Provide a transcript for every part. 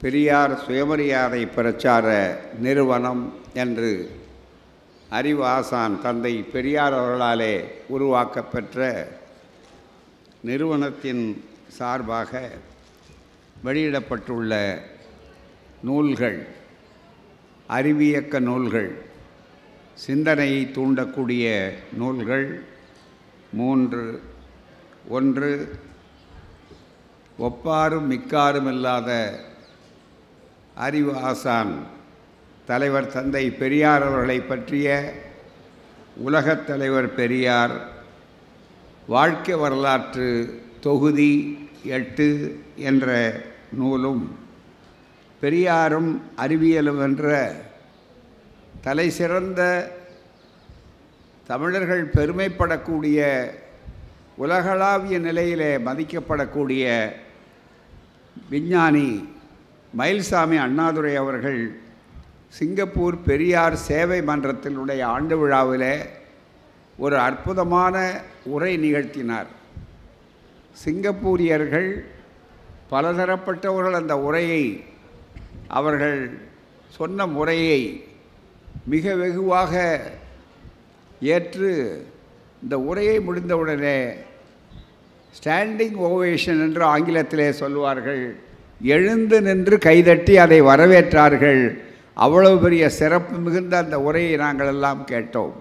பெரியார் சுயமரியாதை பிரச்சார நிறுவனம் என்று அறிவாசான் தந்தை பெரியார் அவர்களாலே உருவாக்கப்பெற்ற நிறுவனத்தின் சார்பாக வெளியிடப்பட்டுள்ள நூல்கள் அறிவியக்க நூல்கள் சிந்தனையை தூண்டக்கூடிய நூல்கள் மூன்று. ஒன்று ஒப்பாரும் மிக்காரும் இல்லாத அறிவு ஆசான் தலைவர் தந்தை பெரியார் அவர்களை பற்றிய உலகத் தலைவர் பெரியார் வாழ்க்கை வரலாற்று தொகுதி எட்டு என்ற நூலும் பெரியாரும் அறிவியலும் என்ற தலை சிறந்த தமிழர்கள் பெருமைப்படக்கூடிய உலகளாவிய நிலையிலே மதிக்கப்படக்கூடிய விஞ்ஞானி மயில்சாமி அண்ணாதுரை அவர்கள் சிங்கப்பூர் பெரியார் சேவை மன்றத்தினுடைய ஆண்டு விழாவில் ஒரு அற்புதமான உரை நிகழ்த்தினார். சிங்கப்பூரியர்கள் பலதரப்பட்டவர்கள் அந்த உரையை அவர்கள் சொன்ன முறையை மிக வெகுவாக ஏற்று இந்த உரையை முடிந்தவுடனே ஸ்டாண்டிங் ஓவேஷன் என்று ஆங்கிலத்திலே சொல்வார்கள் எழுந்து நின்று கைதட்டி அதை வரவேற்றார்கள். அவ்வளவு பெரிய சிறப்பு மிகுந்த அந்த உரையை நாங்கள் எல்லாம் கேட்டோம்.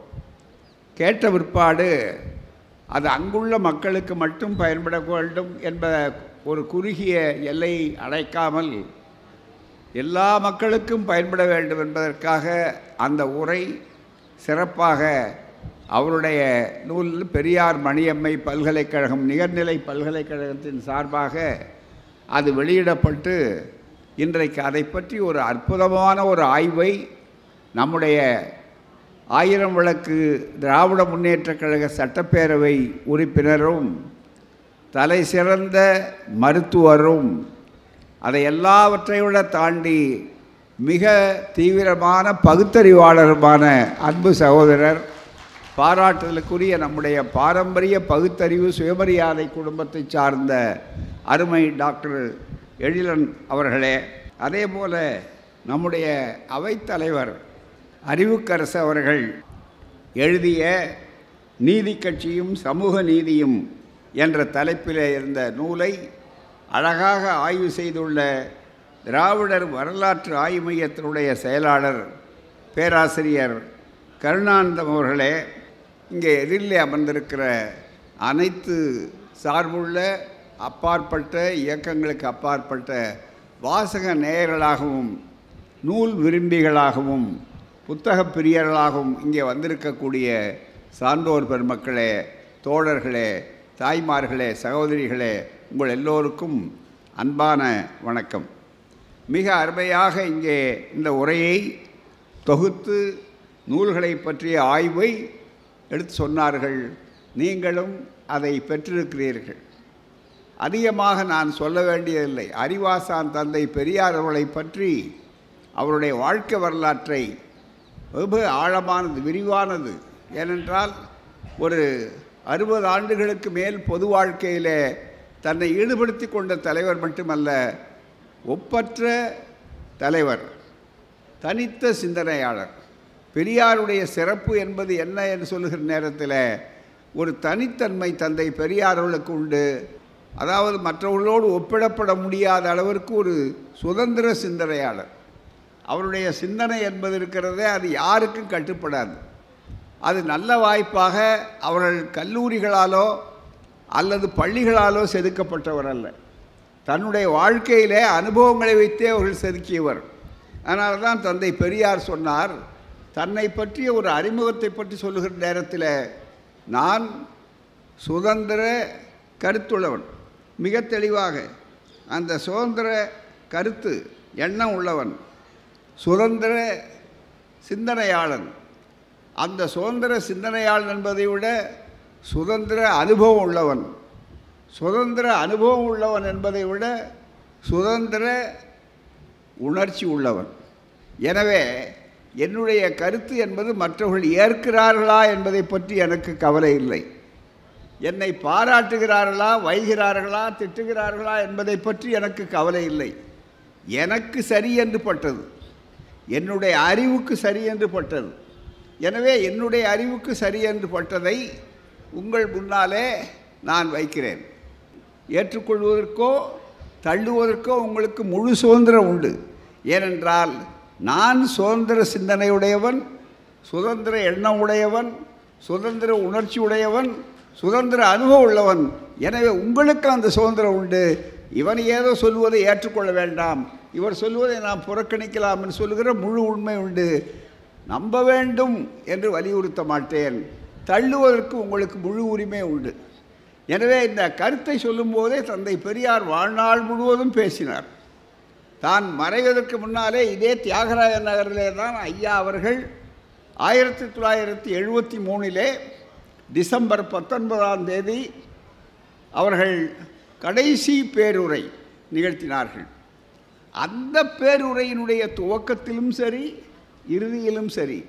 கேட்ட பிற்பாடு அது அங்குள்ள மக்களுக்கு மட்டும் பயன்பட வேண்டும் என்ப ஒரு குறுகிய எல்லை அடைக்காமல் எல்லா மக்களுக்கும் பயன்பட வேண்டும் என்பதற்காக அந்த உரை சிறப்பாக அவருடைய நூல் பெரியார் மணியம்மை பல்கலைக்கழகம் நிகர்நிலை பல்கலைக்கழகத்தின் சார்பாக அது வெளியிடப்பட்டு இன்றைக்கு அதை பற்றி ஒரு அற்புதமான ஒரு ஆய்வை நம்முடைய ஆயிரம் விளக்கு திராவிட முன்னேற்றக் கழக சட்டப்பேரவை உறுப்பினரும் தலை சிறந்த மருத்துவரும் அதை எல்லாவற்றை தாண்டி மிக தீவிரமான பகுத்தறிவாளருமான அன்பு சகோதரர் பாராட்டுதலுக்குரிய நம்முடைய பாரம்பரிய பகுத்தறிவு சுயமரியாதை குடும்பத்தை சார்ந்த அருமை டாக்டர் எழிலன் அவர்களே அதே போல நம்முடைய அவைத்தலைவர் அறிவுக்கரசு அவர்கள் எழுதிய நீதி கட்சியும் சமூக நீதியும் என்ற தலைப்பில் இருந்த நூலை அழகாக ஆய்வு செய்துள்ள திராவிடர் வரலாற்று ஆய்வு மையத்தினுடைய செயலாளர் பேராசிரியர் கருணானந்தம் அவர்களே இங்கே எதிரிலே அமர்ந்திருக்கிற அனைத்து சார்புள்ள அப்பாற்பட்ட இயக்கங்களுக்கு அப்பாற்பட்ட வாசக நேயர்களாகவும் நூல் விரும்பிகளாகவும் புத்தக பிரியர்களாகவும் இங்கே வந்திருக்கக்கூடிய சான்றோர் பெருமக்களே தோழர்களே தாய்மார்களே சகோதரிகளே உங்கள் எல்லோருக்கும் அன்பான வணக்கம். மிக அருமையாக இங்கே இந்த உரையை தொகுத்து நூல்களை பற்றிய ஆய்வை எடுத்து சொன்னார்கள் நீங்களும் அதை பெற்றிருக்கிறீர்கள். அதிகமாக நான் சொல்ல வேண்டியதில்லை. அறிவாசான் தந்தை பெரியார் அவர்களை பற்றி அவருடைய வாழ்க்கை வரலாற்றை வெகு ஆழமானது விரிவானது. ஏனென்றால் ஒரு அறுபது ஆண்டுகளுக்கு மேல் பொது வாழ்க்கையிலே தன்னை ஈடுபடுத்தி கொண்ட தலைவர் மட்டுமல்ல ஒப்பற்ற தலைவர் தனித்த சிந்தனையாளர். பெரியாருடைய சிறப்பு என்பது என்ன என்று சொல்லுகிற நேரத்தில் ஒரு தனித்தன்மை தந்தை பெரியார்களுக்கு உண்டு. அதாவது மற்றவர்களோடு ஒப்பிடப்பட முடியாத அளவிற்கு ஒரு சுதந்திர சிந்தனையாளர். அவருடைய சிந்தனை என்பது இருக்கிறதே அது யாருக்கும் கட்டுப்படாது. அது நல்ல வாய்ப்பாக அவர்கள் கல்லூரிகளாலோ அல்லது பள்ளிகளாலோ செதுக்கப்பட்டவர் அல்ல. தன்னுடைய வாழ்க்கையிலே அனுபவங்களை வைத்தே அவர்கள் செதுக்கியவர். அதனால தான் தந்தை பெரியார் சொன்னார் தன்னை பற்றிய ஒரு அறிமுகத்தை பற்றி சொல்லுகிற நேரத்தில் நான் சுதந்திர கருத்துள்ளவன். மிக தெளிவாக அந்த சுதந்திர கருத்து எண்ணம் உள்ளவன் சுதந்திர சிந்தனையாளன். அந்த சுதந்திர சிந்தனையாளன் என்பதை விட சுதந்திர அனுபவம் உள்ளவன் சுதந்திர அனுபவம் உள்ளவன் என்பதை விட சுதந்திர உணர்ச்சி உள்ளவன். எனவே என்னுடைய கருத்து என்பது மற்றவர்கள் ஏற்கிறார்களா என்பதை பற்றி எனக்கு கவலை இல்லை. என்னை பாராட்டுகிறார்களா வைகிறார்களா திட்டுகிறார்களா என்பதை பற்றி எனக்கு கவலை இல்லை. எனக்கு சரி என்று பட்டது. என்னுடைய அறிவுக்கு சரி என்று பட்டது. எனவே என்னுடைய அறிவுக்கு சரி என்று பட்டதை உங்கள் முன்னாலே நான் வைக்கிறேன். ஏற்றுக்கொள்வதற்கோ தள்ளுவதற்கோ உங்களுக்கு முழு சுதந்திரம் உண்டு. ஏனென்றால் நான் சுதந்திர சிந்தனையுடையவன் சுதந்திர எண்ணம் உடையவன் சுதந்திர உணர்ச்சி உடையவன் சுதந்திர அனுபவம் உள்ளவன். எனவே உங்களுக்கு அந்த சுதந்திரம் உண்டு. இவன் ஏதோ சொல்வதை ஏற்றுக்கொள்ள வேண்டாம். இவர் சொல்வதை நாம் புறக்கணிக்கலாம் என்று சொல்லுகிற முழு உண்மை உண்டு. நம்ப வேண்டும் என்று வலியுறுத்த மாட்டேன். தள்ளுவதற்கு உங்களுக்கு முழு உரிமை உண்டு. எனவே இந்த கருத்தை சொல்லும்போதே தந்தை பெரியார் வாழ்நாள் முழுவதும் பேசினார். தான் மறைவதற்கு முன்னாலே இதே தியாகராய நகரிலே தான் ஐயா அவர்கள் ஆயிரத்தி தொள்ளாயிரத்தி எழுபத்தி மூணிலே டிசம்பர் பத்தொன்பதாம் தேதி அவர்கள் கடைசி பேருரை நிகழ்த்தினார்கள். அந்த பேருரையினுடைய துவக்கத்திலும் சரி இறுதியிலும் சரி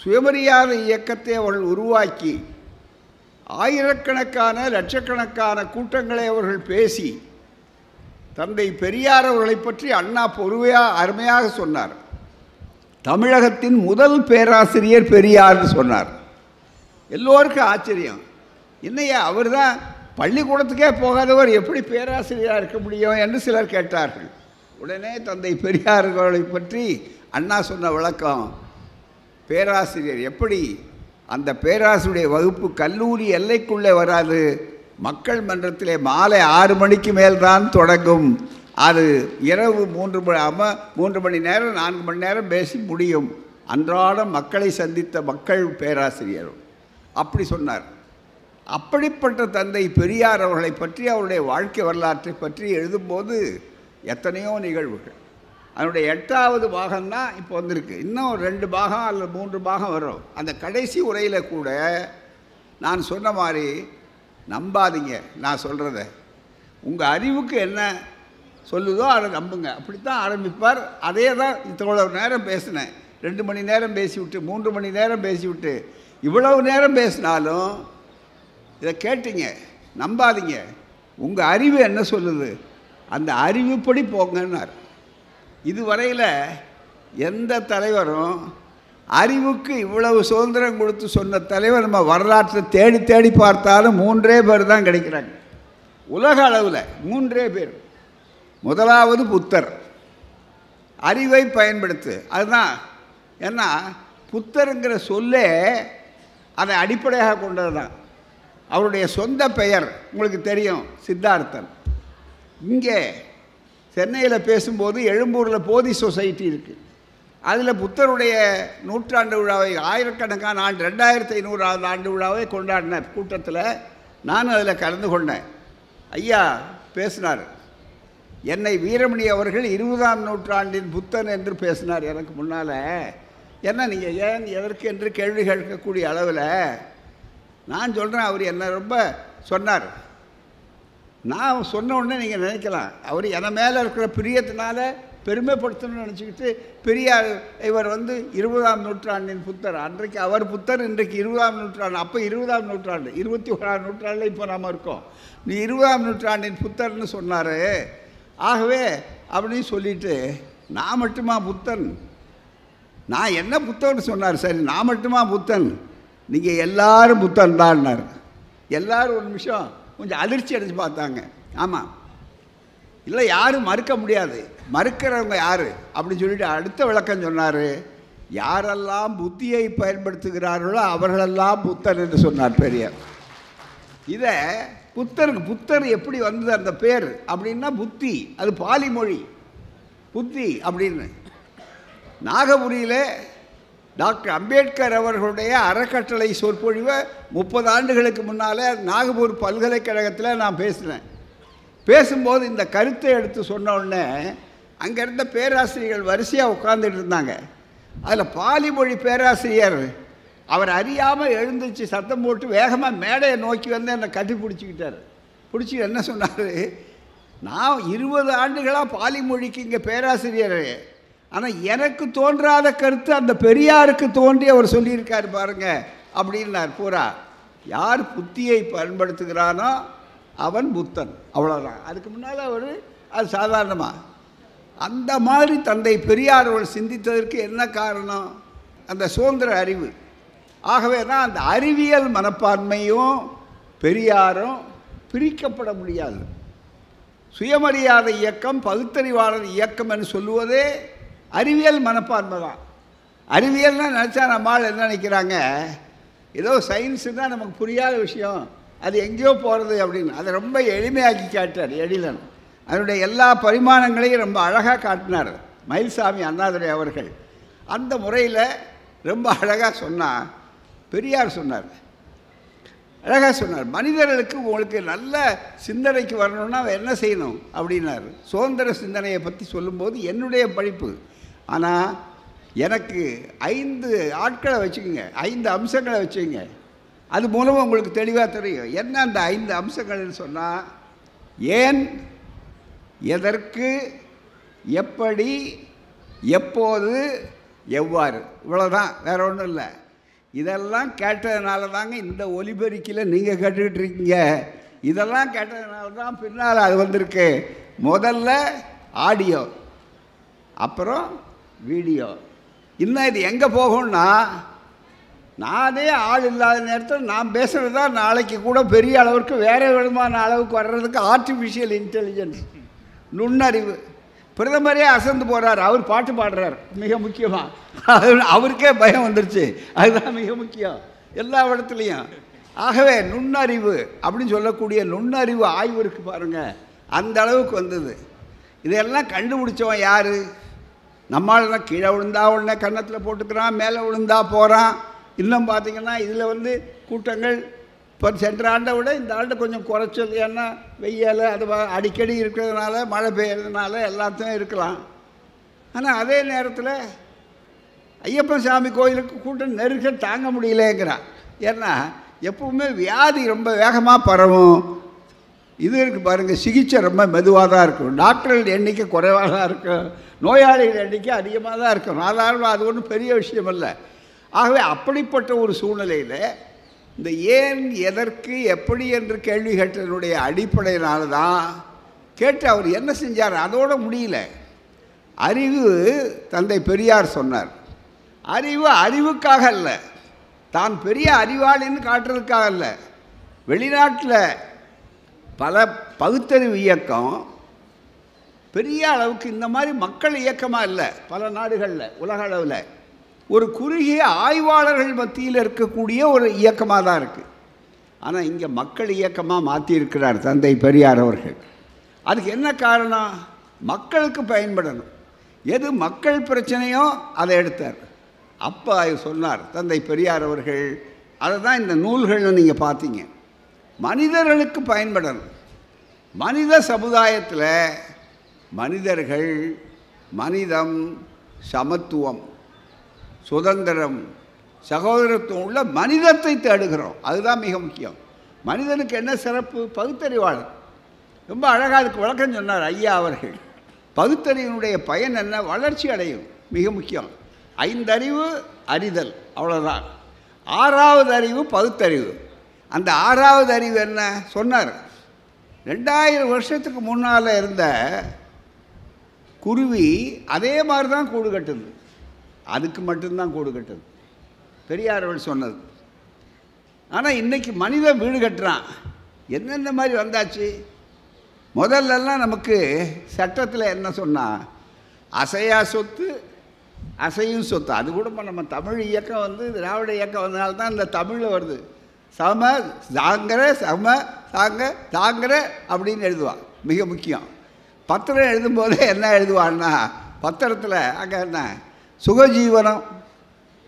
சுயமரியாதை இயக்கத்தை அவர்கள் உருவாக்கி ஆயிரக்கணக்கான லட்சக்கணக்கான கூட்டங்களை அவர்கள் பேசி தந்தை பெரியார் அவர்களை பற்றி அண்ணா பொறுமையாக அருமையாக சொன்னார். தமிழகத்தின் முதல் பேராசிரியர் பெரியார்னு சொன்னார். எல்லோருக்கும் ஆச்சரியம். என்னையா அவர் தான் பள்ளிக்கூடத்துக்கே போகாதவர் எப்படி பேராசிரியராக இருக்க முடியும் என்று சிலர் கேட்டார்கள். உடனே தந்தை பெரியார் அவர்களை பற்றி அண்ணா சொன்ன விளக்கம் பேராசிரியர் எப்படி அந்த பேராசிரியருடைய வகுப்பு கல்லூரி எல்லைக்குள்ளே வராது மக்கள் மன்றத்திலே மாலை ஆறு மணிக்கு மேல்தான் தொடங்கும். அது இரவு மூன்று மணி மூன்று மணி நேரம் நான்கு மணி நேரம் பேசி முடியும். அன்றாடம் மக்களை சந்தித்த மக்கள் பேராசிரியர். அப்படி சொன்னார். அப்படிப்பட்ட தந்தை பெரியார் அவர்களை பற்றி அவருடைய வாழ்க்கை வரலாற்றை பற்றி எழுதும்போது எத்தனையோ நிகழ்வுகள். அதனுடைய எட்டாவது பாகம்னா இப்போ வந்திருக்கு. இன்னும் ரெண்டு பாகம் அல்லது மூன்று பாகம் வரும். அந்த கடைசி உரையில் கூட நான் சொன்ன மாதிரி நம்பாதீங்க நான் சொல்கிறத உங்கள் அறிவுக்கு என்ன சொல்லுதோ அதை நம்புங்க. அப்படித்தான் ஆரம்பிப்பார். அதே தான் இவ்வளோ நேரம் பேசினேன். ரெண்டு மணி நேரம் பேசிவிட்டு மூன்று மணி நேரம் பேசிவிட்டு இவ்வளவு நேரம் பேசினாலும் இதை கேட்டீங்க நம்பாதீங்க. உங்கள் அறிவு என்ன சொல்லுது? அந்த அறிவுப்படி போங்கன்னார். இதுவரையில் எந்த தலைவரும் அறிவுக்கு இவ்வளவு சுதந்திரம் கொடுத்து சொன்ன தலைவர் நம்ம வரலாற்றை தேடி தேடி பார்த்தாலும் மூன்றே பேர் தான் கிடைக்கிறாங்க. உலக அளவில் மூன்றே பேர். முதலாவது புத்தர். அறிவை பயன்படுத்து. அதுதான் ஏன்னா புத்தருங்கிற சொல்லே அதை அடிப்படையாக கொண்டது தான் அவருடைய சொந்த பெயர் உங்களுக்கு தெரியும் சித்தார்த்தன். இங்கே சென்னையில் பேசும்போது எழும்பூரில் போதி சொசைட்டி இருக்குது அதில் புத்தருடைய நூற்றாண்டு விழாவை ஆயிரக்கணக்கான ஆண்டு ரெண்டாயிரத்தி ஐநூறாவது ஆண்டு விழாவை கொண்டாடின கூட்டத்தில் நான் அதில் கலந்து கொண்டேன். ஐயா பேசினார். என்னை வீரமணி அவர்கள் இருபதாம் நூற்றாண்டின் புத்தன் என்று பேசினார். எனக்கு முன்னால் என்ன நீங்கள் ஏன் எதற்கு என்று கேள்வி கேட்கக்கூடிய அளவில் நான் சொல்கிறேன் அவர் என்னை ரொம்ப சொன்னார். நான் சொன்ன உடனே நீங்கள் நினைக்கலாம். அவர் என மேலே இருக்கிற பிரியத்தினால பெருமைப்படுத்தணும்னு நினச்சிக்கிட்டு பெரியார் இவர் வந்து இருபதாம் நூற்றாண்டின் புத்தர். அன்றைக்கு அவர் புத்தர் இன்றைக்கு இருபதாம் நூற்றாண்டு. அப்போ இருபதாம் நூற்றாண்டு இருபத்தி ஓராம் நூற்றாண்டில் இப்போ நாம் இருக்கோம். நீ இருபதாம் நூற்றாண்டின் புத்தர்னு சொன்னார். ஆகவே அப்படின்னு சொல்லிட்டு நான் மட்டுமா புத்தன்? நான் என்ன புத்தன்னு சொன்னார்? சரி நான் மட்டுமா புத்தன்? நீங்கள் எல்லாரும் புத்தன் தான்னார் எல்லாரும் ஒரு நிமிஷம் கொஞ்சம் அதிர்ச்சி அடைஞ்சு பார்த்தாங்க. ஆமாம் இல்லை யாரும் மறுக்க முடியாது. மறுக்கிறவங்க யார்? அப்படின்னு சொல்லிட்டு அடுத்த விளக்கம் சொன்னார். யாரெல்லாம் புத்தியை பயன்படுத்துகிறார்களோ அவர்களெல்லாம் புத்தர் என்று சொன்னார் பெரியார். இதை புத்தருக்கு புத்தர் எப்படி வந்தது அந்த பேர்? அப்படின்னா புத்தி அது பாலி மொழி. புத்தி அப்படின்னு. நாகபுரியில் டாக்டர் அம்பேத்கர் அவர்களுடைய அறக்கட்டளை சொற்பொழிவை முப்பது ஆண்டுகளுக்கு முன்னால் நாகப்பூர் பல்கலைக்கழகத்தில் நான் பேசினேன். பேசும்போது இந்த கருத்தை எடுத்து சொன்ன உடனே அங்கே இருந்த பேராசிரியர்கள் வரிசையாக உட்காந்துட்டு இருந்தாங்க. அதில் பாலிமொழி பேராசிரியர் அவர் அறியாமல் எழுந்துச்சு சத்தம் போட்டு வேகமாக மேடையை நோக்கி வந்து என்னை கட்டி பிடிச்சிக்கிட்டார். பிடிச்சி என்ன சொன்னார்? நான் இருபது ஆண்டுகளாக பாலிமொழிக்கு இங்கே பேராசிரியர். ஆனால் எனக்கு தோன்றாத கருத்து அந்த பெரியாருக்கு தோன்றி அவர் சொல்லியிருக்கார் பாருங்க அப்படின்னார். பூரா யார் புத்தியை பயன்படுத்துகிறானோ அவன் புத்தன். அவ்வளோதான் அதுக்கு முன்னால் அவர் அது சாதாரணமாக அந்த மாதிரி தந்தை பெரியார் அவள் சிந்தித்ததற்கு என்ன காரணம்? அந்த சுதந்திர அறிவு. ஆகவே தான் அந்த அறிவியல் மனப்பான்மையும் பெரியாரும் பிரிக்கப்பட முடியாது. சுயமரியாதை இயக்கம் பகுத்தறிவாளர் இயக்கம் என்று சொல்லுவதே அறிவியல் மனப்பான்மை தான். அறிவியல்னால் நினச்சா நம்மால் என்ன நினைக்கிறாங்க? ஏதோ சயின்ஸு தான் நமக்கு புரியாத விஷயம். அது எங்கேயோ போகிறது அப்படின்னு. அதை ரொம்ப எளிமையாக்கி காட்டார் எழிலன். அதனுடைய எல்லா பரிமாணங்களையும் ரொம்ப அழகாக காட்டினார் மயில்சாமி அண்ணாதுரை அவர்கள். அந்த முறையில் ரொம்ப அழகாக சொன்னார் பெரியார் சொன்னார். அழகாக சொன்னார் மனிதர்களுக்கு உங்களுக்கு நல்ல சிந்தனைக்கு வரணும்னா அவன் என்ன செய்யணும்? அப்படின்னாரு. சுதந்திர சிந்தனையை பற்றி சொல்லும்போது என்னுடைய படிப்பு. ஆனால் எனக்கு ஐந்து ஆட்களை வச்சுக்கோங்க ஐந்து அம்சங்களை வச்சுக்கோங்க. அது மூலமாக உங்களுக்கு தெளிவாக தெரியும். என்ன அந்த ஐந்து அம்சங்கள்னு சொன்னால் ஏன் எதற்கு எப்படி எப்போது எவ்வாறு? இவ்வளோதான் வேற ஒன்றும் இல்லை. இதெல்லாம் கேட்டதுனால தாங்க இந்த ஒலிபெருக்கில் நீங்கள் கேட்டுக்கிட்டு இருக்கீங்க. இதெல்லாம் கேட்டதுனால தான் பின்னால் அது வந்திருக்கு. முதல்ல ஆடியோ அப்புறம் வீடியோ. இன்னும் இது எங்கே போகும்னா நானே ஆள் இல்லாத நேரத்தில் நான் பேசுகிறது தான் நாளைக்கு கூட பெரிய அளவுக்கு வேறு விதமான அளவுக்கு வர்றதுக்கு ஆர்டிஃபிஷியல் இன்டெலிஜென்ஸ் நுண்ணறிவு. பிரதமரே அசந்து போகிறார் அவர் பாட்டு பாடுறார். மிக முக்கியமாக அவருக்கே பயம் வந்துருச்சு. அதுதான் மிக முக்கியம். எல்லா இடத்துலையும். ஆகவே நுண்ணறிவு அப்படின்னு சொல்லக்கூடிய நுண்ணறிவு ஆய்வு இருக்குது பாருங்கள் அந்த அளவுக்கு வந்தது. இதெல்லாம் கண்டுபிடிச்சவன் யார்? நம்மளால் கீழே விழுந்தா உடனே கன்னத்தில் போட்டுக்கிறான் மேலே விழுந்தா போகிறான் இன்னும் பார்த்தீங்கன்னா இதில் வந்து கூட்டங்கள் இப்போ சென்ற ஆண்டை விட இந்த ஆண்டு கொஞ்சம் குறைச்சது ஏன்னா வெயில் அது அடிக்கடி இருக்கிறதுனால மழை பெய்யறதுனால எல்லாத்தையும் இருக்கலாம். ஆனால் அதே நேரத்தில் ஐயப்பன் சாமி கோயிலுக்கு கூட்டம் நெருக்க தாங்க முடியலங்கிறான் ஏன்னா எப்பவுமே வியாதி ரொம்ப வேகமாக பரவும். இது இருக்குது பாருங்கள் சிகிச்சை ரொம்ப மெதுவாக தான் இருக்கும். டாக்டர்கள் எண்ணிக்கை குறைவாக தான் இருக்கும். நோயாளிகள் எண்ணிக்கை அதிகமாக தான் இருக்கும். சாதாரணமாக அது ஒன்றும் பெரிய விஷயம் இல்லை. ஆகவே அப்படிப்பட்ட ஒரு சூழ்நிலையில் இந்த ஏன் எதற்கு எப்படி என்று கேள்வி கேட்டதனுடைய அடிப்படையினால தான் கேட்டு அவர் என்ன செஞ்சார்? அதோட முடியல. அறிவு தந்தை பெரியார் சொன்னார். அறிவு அறிவுக்காக அல்ல. தான் பெரிய அறிவாளின்னு காட்டுறதுக்காக அல்ல. வெளிநாட்டில் பல பகுத்தறிவு இயக்கம் பெரிய அளவுக்கு இந்த மாதிரி மக்கள் இயக்கமாக இல்லை. பல நாடுகளில் உலக அளவில். ஒரு குறுகிய ஆய்வாளர்கள் மத்தியில் இருக்கக்கூடிய ஒரு இயக்கமாக தான் இருக்குது ஆனால் இங்கே மக்கள் இயக்கமாக மாற்றியிருக்கிறார் தந்தை பெரியார் அவர்கள். அதுக்கு என்ன காரணம்? மக்களுக்கு பயன்படணும். எது மக்கள் பிரச்சனையோ அதை எடுத்தார். அப்போ சொன்னார் தந்தை பெரியார் அவர்கள் அதை தான் இந்த நூல்கள்னு நீங்கள் பார்த்தீங்க. மனிதர்களுக்கு பயன்படணும். மனித சமுதாயத்தில் மனிதர்கள் மனிதம் சமத்துவம். சுதந்திரம் சகோதரத்துவம் உள்ள மனிதத்தை தேடுகிறோம். அதுதான் மிக முக்கியம். மனிதனுக்கு என்ன சிறப்பு? பகுத்தறிவாளர் ரொம்ப அழகாக அதுக்கு விளக்கம் சொன்னார் ஐயா அவர்கள். பகுத்தறிவினுடைய பயன் என்ன? வளர்ச்சி அடையும். மிக முக்கியம். ஐந்தறிவு அறிதல். அவ்வளோதான் ஆறாவது அறிவு பகுத்தறிவு. அந்த ஆறாவது அறிவு என்ன? சொன்னார். ரெண்டாயிரம் வருஷத்துக்கு முன்னால் இருந்த குருவி அதே மாதிரி தான் கூடு கட்டுது. அதுக்கு மட்டும்தான் கூடு கட்டுது பெரியார் அவள் சொன்னது. ஆனால் இன்றைக்கி மனிதன் வீடு கட்டுறான். என்னென்ன மாதிரி வந்தாச்சு? முதல்லலாம் நமக்கு சட்டத்தில் என்ன சொன்னால் அசையா சொத்து அசையும் சொத்து. அது கூட இப்போ நம்ம தமிழ் இயக்கம் வந்து திராவிட இயக்கம் வந்தனால்தான் இந்த தமிழில் வருது. சம தாங்கிற சம சாங்க தாங்கிற அப்படின்னு எழுதுவான் மிக முக்கியம். பத்திரம் எழுதும்போதே என்ன எழுதுவான்னா பத்திரத்தில் அங்கே என்ன? சுகஜீவனம்.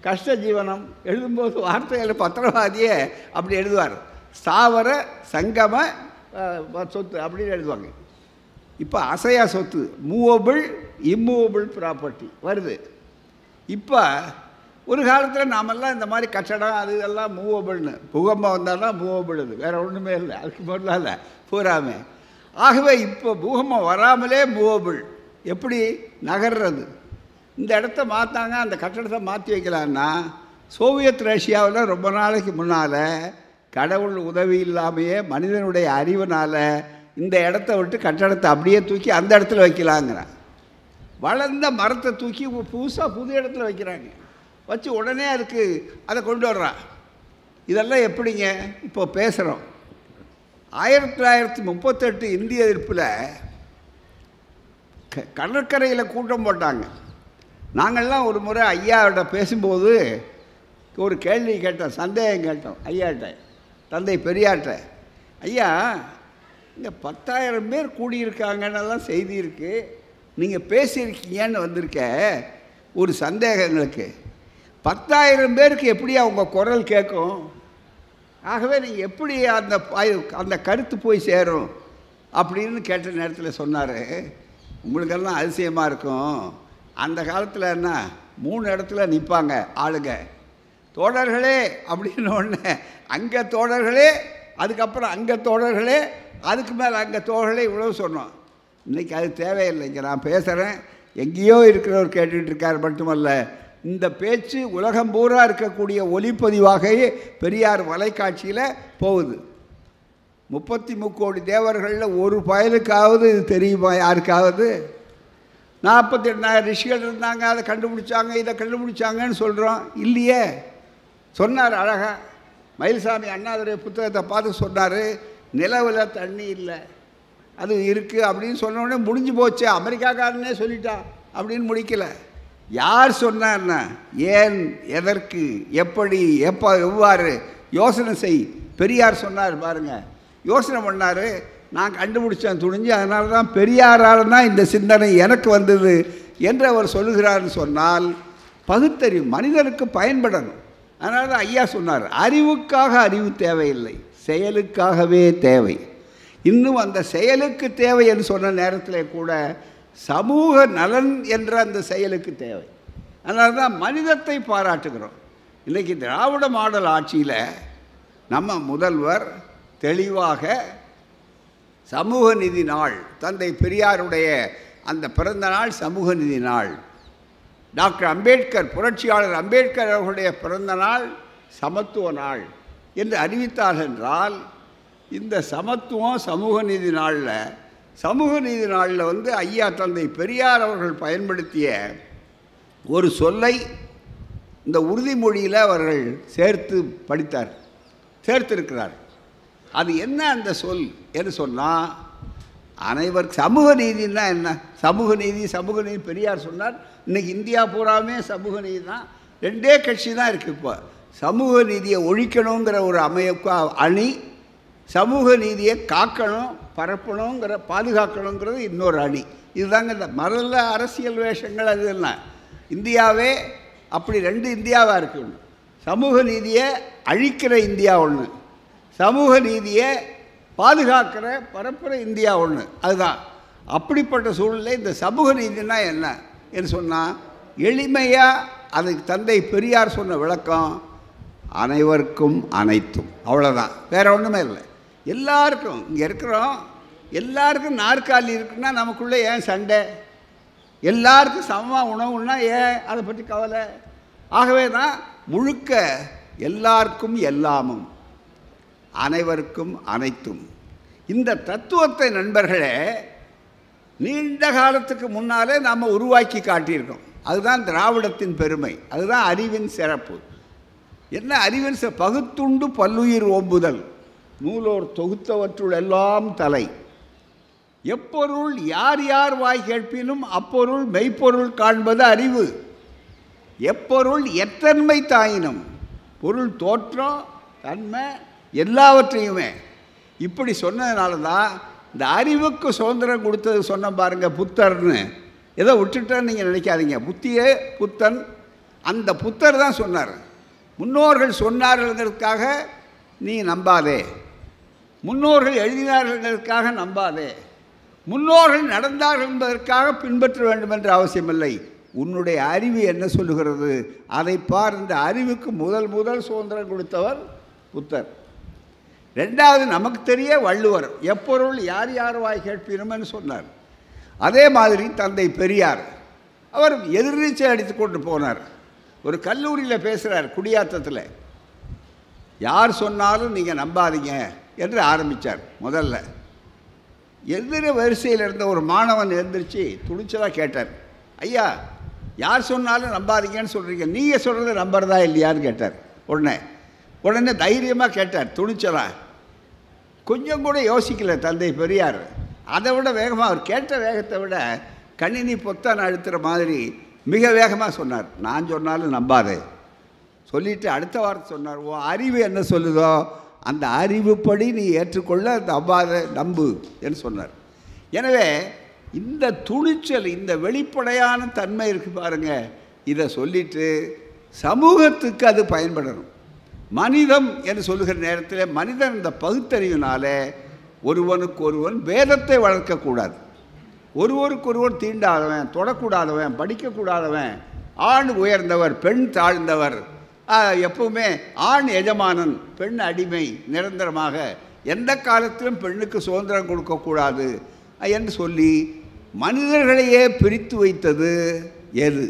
கஷ்ட ஜீவனம் எழுதும்போது வார்த்தைகள் பத்திரவாதியே அப்படி எழுதுவார். ஸ்தாவர சங்கம சொத்து அப்படின்னு எழுதுவாங்க. இப்போ அசையா சொத்து மூவபிள் இம்மூவபிள் ப்ராப்பர்ட்டி வருது. இப்போ ஒரு காலத்தில் நாமெல்லாம் இந்த மாதிரி கட்டடம் அது இதெல்லாம் மூவபிள்னு. பூகம்பம் வந்தாலும் மூவபிள் இது வேறு ஒன்றுமே இல்லை. அதுக்கு முதல்ல இல்லை. பூராமே. ஆகவே இப்போ பூகம்பம் வராமலே மூவபிள். எப்படி நகர்றது? இந்த இடத்த மாற்றாங்க அந்த கட்டடத்தை மாற்றி வைக்கலான்னா சோவியத் ரஷ்யாவில் ரொம்ப நாளைக்கு முன்னால் கடவுள் உதவி இல்லாமையே மனிதனுடைய அறிவினால் இந்த இடத்த விட்டு கட்டடத்தை அப்படியே தூக்கி அந்த இடத்துல வைக்கலாங்கிறான். வளர்ந்த மரத்தை தூக்கி புதுசாக புது இடத்துல வைக்கிறாங்க. வச்சு உடனே அதுக்கு அதை கொண்டு வர்றான் இதெல்லாம் எப்படிங்க? இப்போ பேசுகிறோம் ஆயிரத்தி தொள்ளாயிரத்தி முப்பத்தெட்டு இந்திய எதிர்ப்பில் க கடற்கரையில் கூட்டம் போட்டாங்க. நாங்கள்லாம் ஒரு முறை ஐயாவிட்ட பேசும்போது ஒரு கேள்வி கேட்டோம் சந்தேகம் கேட்டோம். ஐயாட்ட தந்தை பெரியார்கிட்ட ஐயா இந்த பத்தாயிரம் பேர் கூடியிருக்காங்கன்னெல்லாம் செய்தி இருக்குது நீங்கள் பேசியிருக்கீங்கன்னு வந்திருக்க. ஒரு சந்தேகம் எங்களுக்கு. பத்தாயிரம் பேருக்கு எப்படி அவங்க குரல் கேட்கும்? ஆகவே நீங்கள் எப்படி அந்த அந்த கருத்து போய் சேரும்? அப்படின்னு கேட்ட நேரத்தில் சொன்னார். உங்களுக்கெல்லாம் அதிசயமாக இருக்கும். அந்த காலத்தில் என்ன? மூணு இடத்துல நிற்பாங்க ஆளுங்க. தோழர்களே அப்படின்னு ஒன்று அங்கே தோழர்களே அதுக்கப்புறம் அங்கே தோழர்களே அதுக்கு மேலே அங்கே தோழர்களே இவ்வளவு சொன்னோம். இன்றைக்கி அது தேவையில்லைங்க நான் பேசுகிறேன் எங்கேயோ இருக்கிறவர் கேட்டுக்கிட்டு இருக்கார் மட்டுமல்ல. இந்த பேச்சு உலகம் பூரா இருக்கக்கூடிய ஒளிப்பதிவாக பெரியார் வலைக்காட்சியில் போகுது. முப்பத்தி முக்கோடி தேவர்களில் ஒரு பயலுக்காவது இது தெரியுமா? யாருக்காவது? நாற்பத்தி எட்டாயிரம் ரிஷிகள் இருந்தாங்க அதை கண்டுபிடிச்சாங்க இதை கண்டுபிடிச்சாங்கன்னு சொல்கிறோம் இல்லையே. சொன்னார் அழகா. மயில்சாமி அண்ணாதுரை புத்தகத்தை பார்த்து சொன்னார் நிலவில் தண்ணி இல்லை. அது இருக்குது அப்படின்னு சொன்னோடனே முடிஞ்சு போச்சு. அமெரிக்காக்காரனே சொல்லிட்டான் அப்படின்னு முடிக்கலை. யார் சொன்னார்னா ஏன் எதற்கு எப்படி எப்போ எவ்வாறு? யோசனை செய். பெரியார் சொன்னார் பாருங்க. யோசனை பண்ணார் நான் கண்டுபிடிச்சேன் துணிஞ்சு அதனால தான் பெரியாரால் தான் இந்த சிந்தனை எனக்கு வந்தது என்று அவர் சொல்லுகிறார்னு சொன்னால் பகுத்தறிவு மனிதனுக்கு பயன்படணும். அதனால தான் ஐயா சொன்னார் அறிவுக்காக அறிவு தேவையில்லை செயலுக்காகவே தேவை. இன்னும் அந்த செயலுக்கு தேவை என்று சொன்ன நேரத்தில் கூட சமூக நலன் என்ற அந்த செயலுக்கு தேவை. அதனால தான் மனிதத்தை பாராட்டுகிறோம். இன்றைக்கி திராவிட மாடல் ஆட்சியில் நம்ம முதல்வர் தெளிவாக சமூக நிதி நாள். தந்தை பெரியாருடைய அந்த பிறந்த நாள் சமூக நிதி நாள். டாக்டர் அம்பேத்கர் புரட்சியாளர் அம்பேத்கர் அவர்களுடைய பிறந்த நாள் சமத்துவ நாள் என்று அறிவித்தார் என்றால் இந்த சமத்துவம் சமூக நீதி நாளில் சமூக நீதி நாளில் வந்து ஐயா தந்தை பெரியார் அவர்கள் பயன்படுத்திய ஒரு சொல்லை இந்த உறுதிமொழியில் அவர்கள் சேர்த்து படித்தார் சேர்த்திருக்கிறார். அது என்ன அந்த சொல்? என்று சொன்னால் அனைவர் சமூக நீதினா என்ன? சமூக நீதி சமூக நீதி. பெரியார் சொன்னார் இன்றைக்கி இந்தியா பூராமே சமூக நீதி தான் ரெண்டே கட்சி தான் இருக்குது இப்போ. சமூக நீதியை ஒழிக்கணுங்கிற ஒரு அமைப்பு அணி சமூக நீதியை காக்கணும் பரப்பணுங்கிற பாதுகாக்கணுங்கிறது இன்னொரு அணி. இதுதாங்க இந்த மரல அரசியல் வேஷங்கள் அது என்ன? இந்தியாவே அப்படி ரெண்டு இந்தியாவாக இருக்கு சமூக நீதியை அழிக்கிற இந்தியா ஒன்று சமூக நீதியை பாதுகாக்கிற பரப்புரை இந்தியா ஒன்று அதுதான். அப்படிப்பட்ட சூழ்நிலை இந்த சமூக நீதினா என்ன? என்று சொன்னால் எளிமையாக அதுக்கு தந்தை பெரியார் சொன்ன விளக்கம் அனைவருக்கும் அனைத்தும். அவ்வளோதான் வேற ஒன்றுமே இல்லை. எல்லாருக்கும். இங்கே இருக்கிறோம். எல்லாருக்கும் நாற்காலி இருக்குன்னா நமக்குள்ளே ஏன் சண்டை? எல்லாருக்கும் சமமாக உணவுன்னா ஏன் அதை பற்றி கவலை? ஆகவே தான் முழுக்க எல்லாருக்கும் எல்லாமும். அனைவருக்கும் அனைத்தும். இந்த தத்துவத்தை நண்பர்களே நீண்ட காலத்துக்கு முன்னாலே நாம் உருவாக்கி காட்டியிருக்கோம். அதுதான் திராவிடத்தின் பெருமை. அதுதான் அறிவின் சிறப்பு. என்ன அறிவின் சிற பகுத்துண்டு பல்லுயிர் ஓம்புதல். நூலோர் தொகுத்தவற்றுள் எல்லாம் தலை. எப்பொருள் யார் யார் வாய் கேட்பினும் அப்பொருள் மெய்ப்பொருள் காண்பது அறிவு. எப்பொருள் எத்தன்மை தாயினும் பொருள் தோற்றம் தன்மை எல்லாவற்றையுமே. இப்படி சொன்னதுனால தான் இந்த அறிவுக்கு சுதந்திரம் கொடுத்தது சொன்ன பாருங்கள் புத்தர்னு. ஏதோ விட்டுட்டேன்னு நீங்கள் நினைக்காதீங்க. புத்தியே புத்தன். அந்த புத்தர் தான் சொன்னார். முன்னோர்கள் சொன்னார்கள்ங்கிறதுக்காக நீ நம்பாதே. முன்னோர்கள் எழுதினார்கள்ங்கிறதுக்காக நம்பாதே. முன்னோர்கள் நடந்தார்கள் என்பதற்காக பின்பற்ற வேண்டும் என்ற அவசியமில்லை. உன்னுடைய அறிவு என்ன சொல்லுகிறது? அதை பார். இந்த அறிவுக்கு முதல் முதல் சுதந்திரம் கொடுத்தவர் புத்தர். ரெண்டாவது நமக்கு தெரிய வள்ளுவர் எப்பொருள் யார் யார் வாய் கேட்பினும்னு சொன்னார். அதே மாதிரி தந்தை பெரியார் அவர் எதிர்நீச்சல் அடித்து கொண்டு போனார். ஒரு கல்லூரியில் பேசுகிறார் குடியாத்தத்தில். யார் சொன்னாலும் நீங்கள் நம்பாதீங்க என்று ஆரம்பித்தார் முதல்ல. எதிர வரிசையில் இருந்த ஒரு மாணவன் எழுந்திரிச்சு துணிச்சலாக கேட்டார். ஐயா யார் சொன்னாலும் நம்பாதீங்கன்னு சொல்கிறீங்க நீங்கள் சொல்கிறத நம்புறதா இல்லையான்னு கேட்டார். உடனே உடனே தைரியமாக கேட்டார் துணிச்சலா. கொஞ்சம் கூட யோசிக்கல தந்தை பெரியார். அதை விட வேகமாக அவர் கேட்ட வேகத்தை விட கணினி பொத்தான் அழுத்துகிற மாதிரி மிக வேகமாக சொன்னார். நான் சொன்னாலும் நம்பாதே. சொல்லிட்டு அடுத்த வாரத்தை சொன்னார். ஓ அறிவு என்ன சொல்லுதோ அந்த அறிவுப்படி நீ ஏற்றுக்கொள்ள நம்பாத நம்பு என்று சொன்னார். எனவே இந்த துணிச்சல் இந்த வெளிப்படையான தன்மை இருக்கு பாருங்கள் இதை சொல்லிட்டு சமூகத்துக்கு அது பயன்படணும். மனிதம் என்று சொல்லுகிற நேரத்தில் மனிதன் இந்த பகுத்தறிவினால ஒருவனுக்கு ஒருவன் வேதத்தை வளர்க்கக்கூடாது. ஒருவருக்கொருவர் தீண்டாதவன் தொடக்கூடாதவன் படிக்கக்கூடாதவன் ஆண் உயர்ந்தவர் பெண் தாழ்ந்தவர் எப்பவுமே ஆண் எஜமானன் பெண் அடிமை நிரந்தரமாக எந்த காலத்திலும் பெண்ணுக்கு சுதந்திரம் கொடுக்கக்கூடாது என்று சொல்லி மனிதர்களையே பிரித்து வைத்தது எது?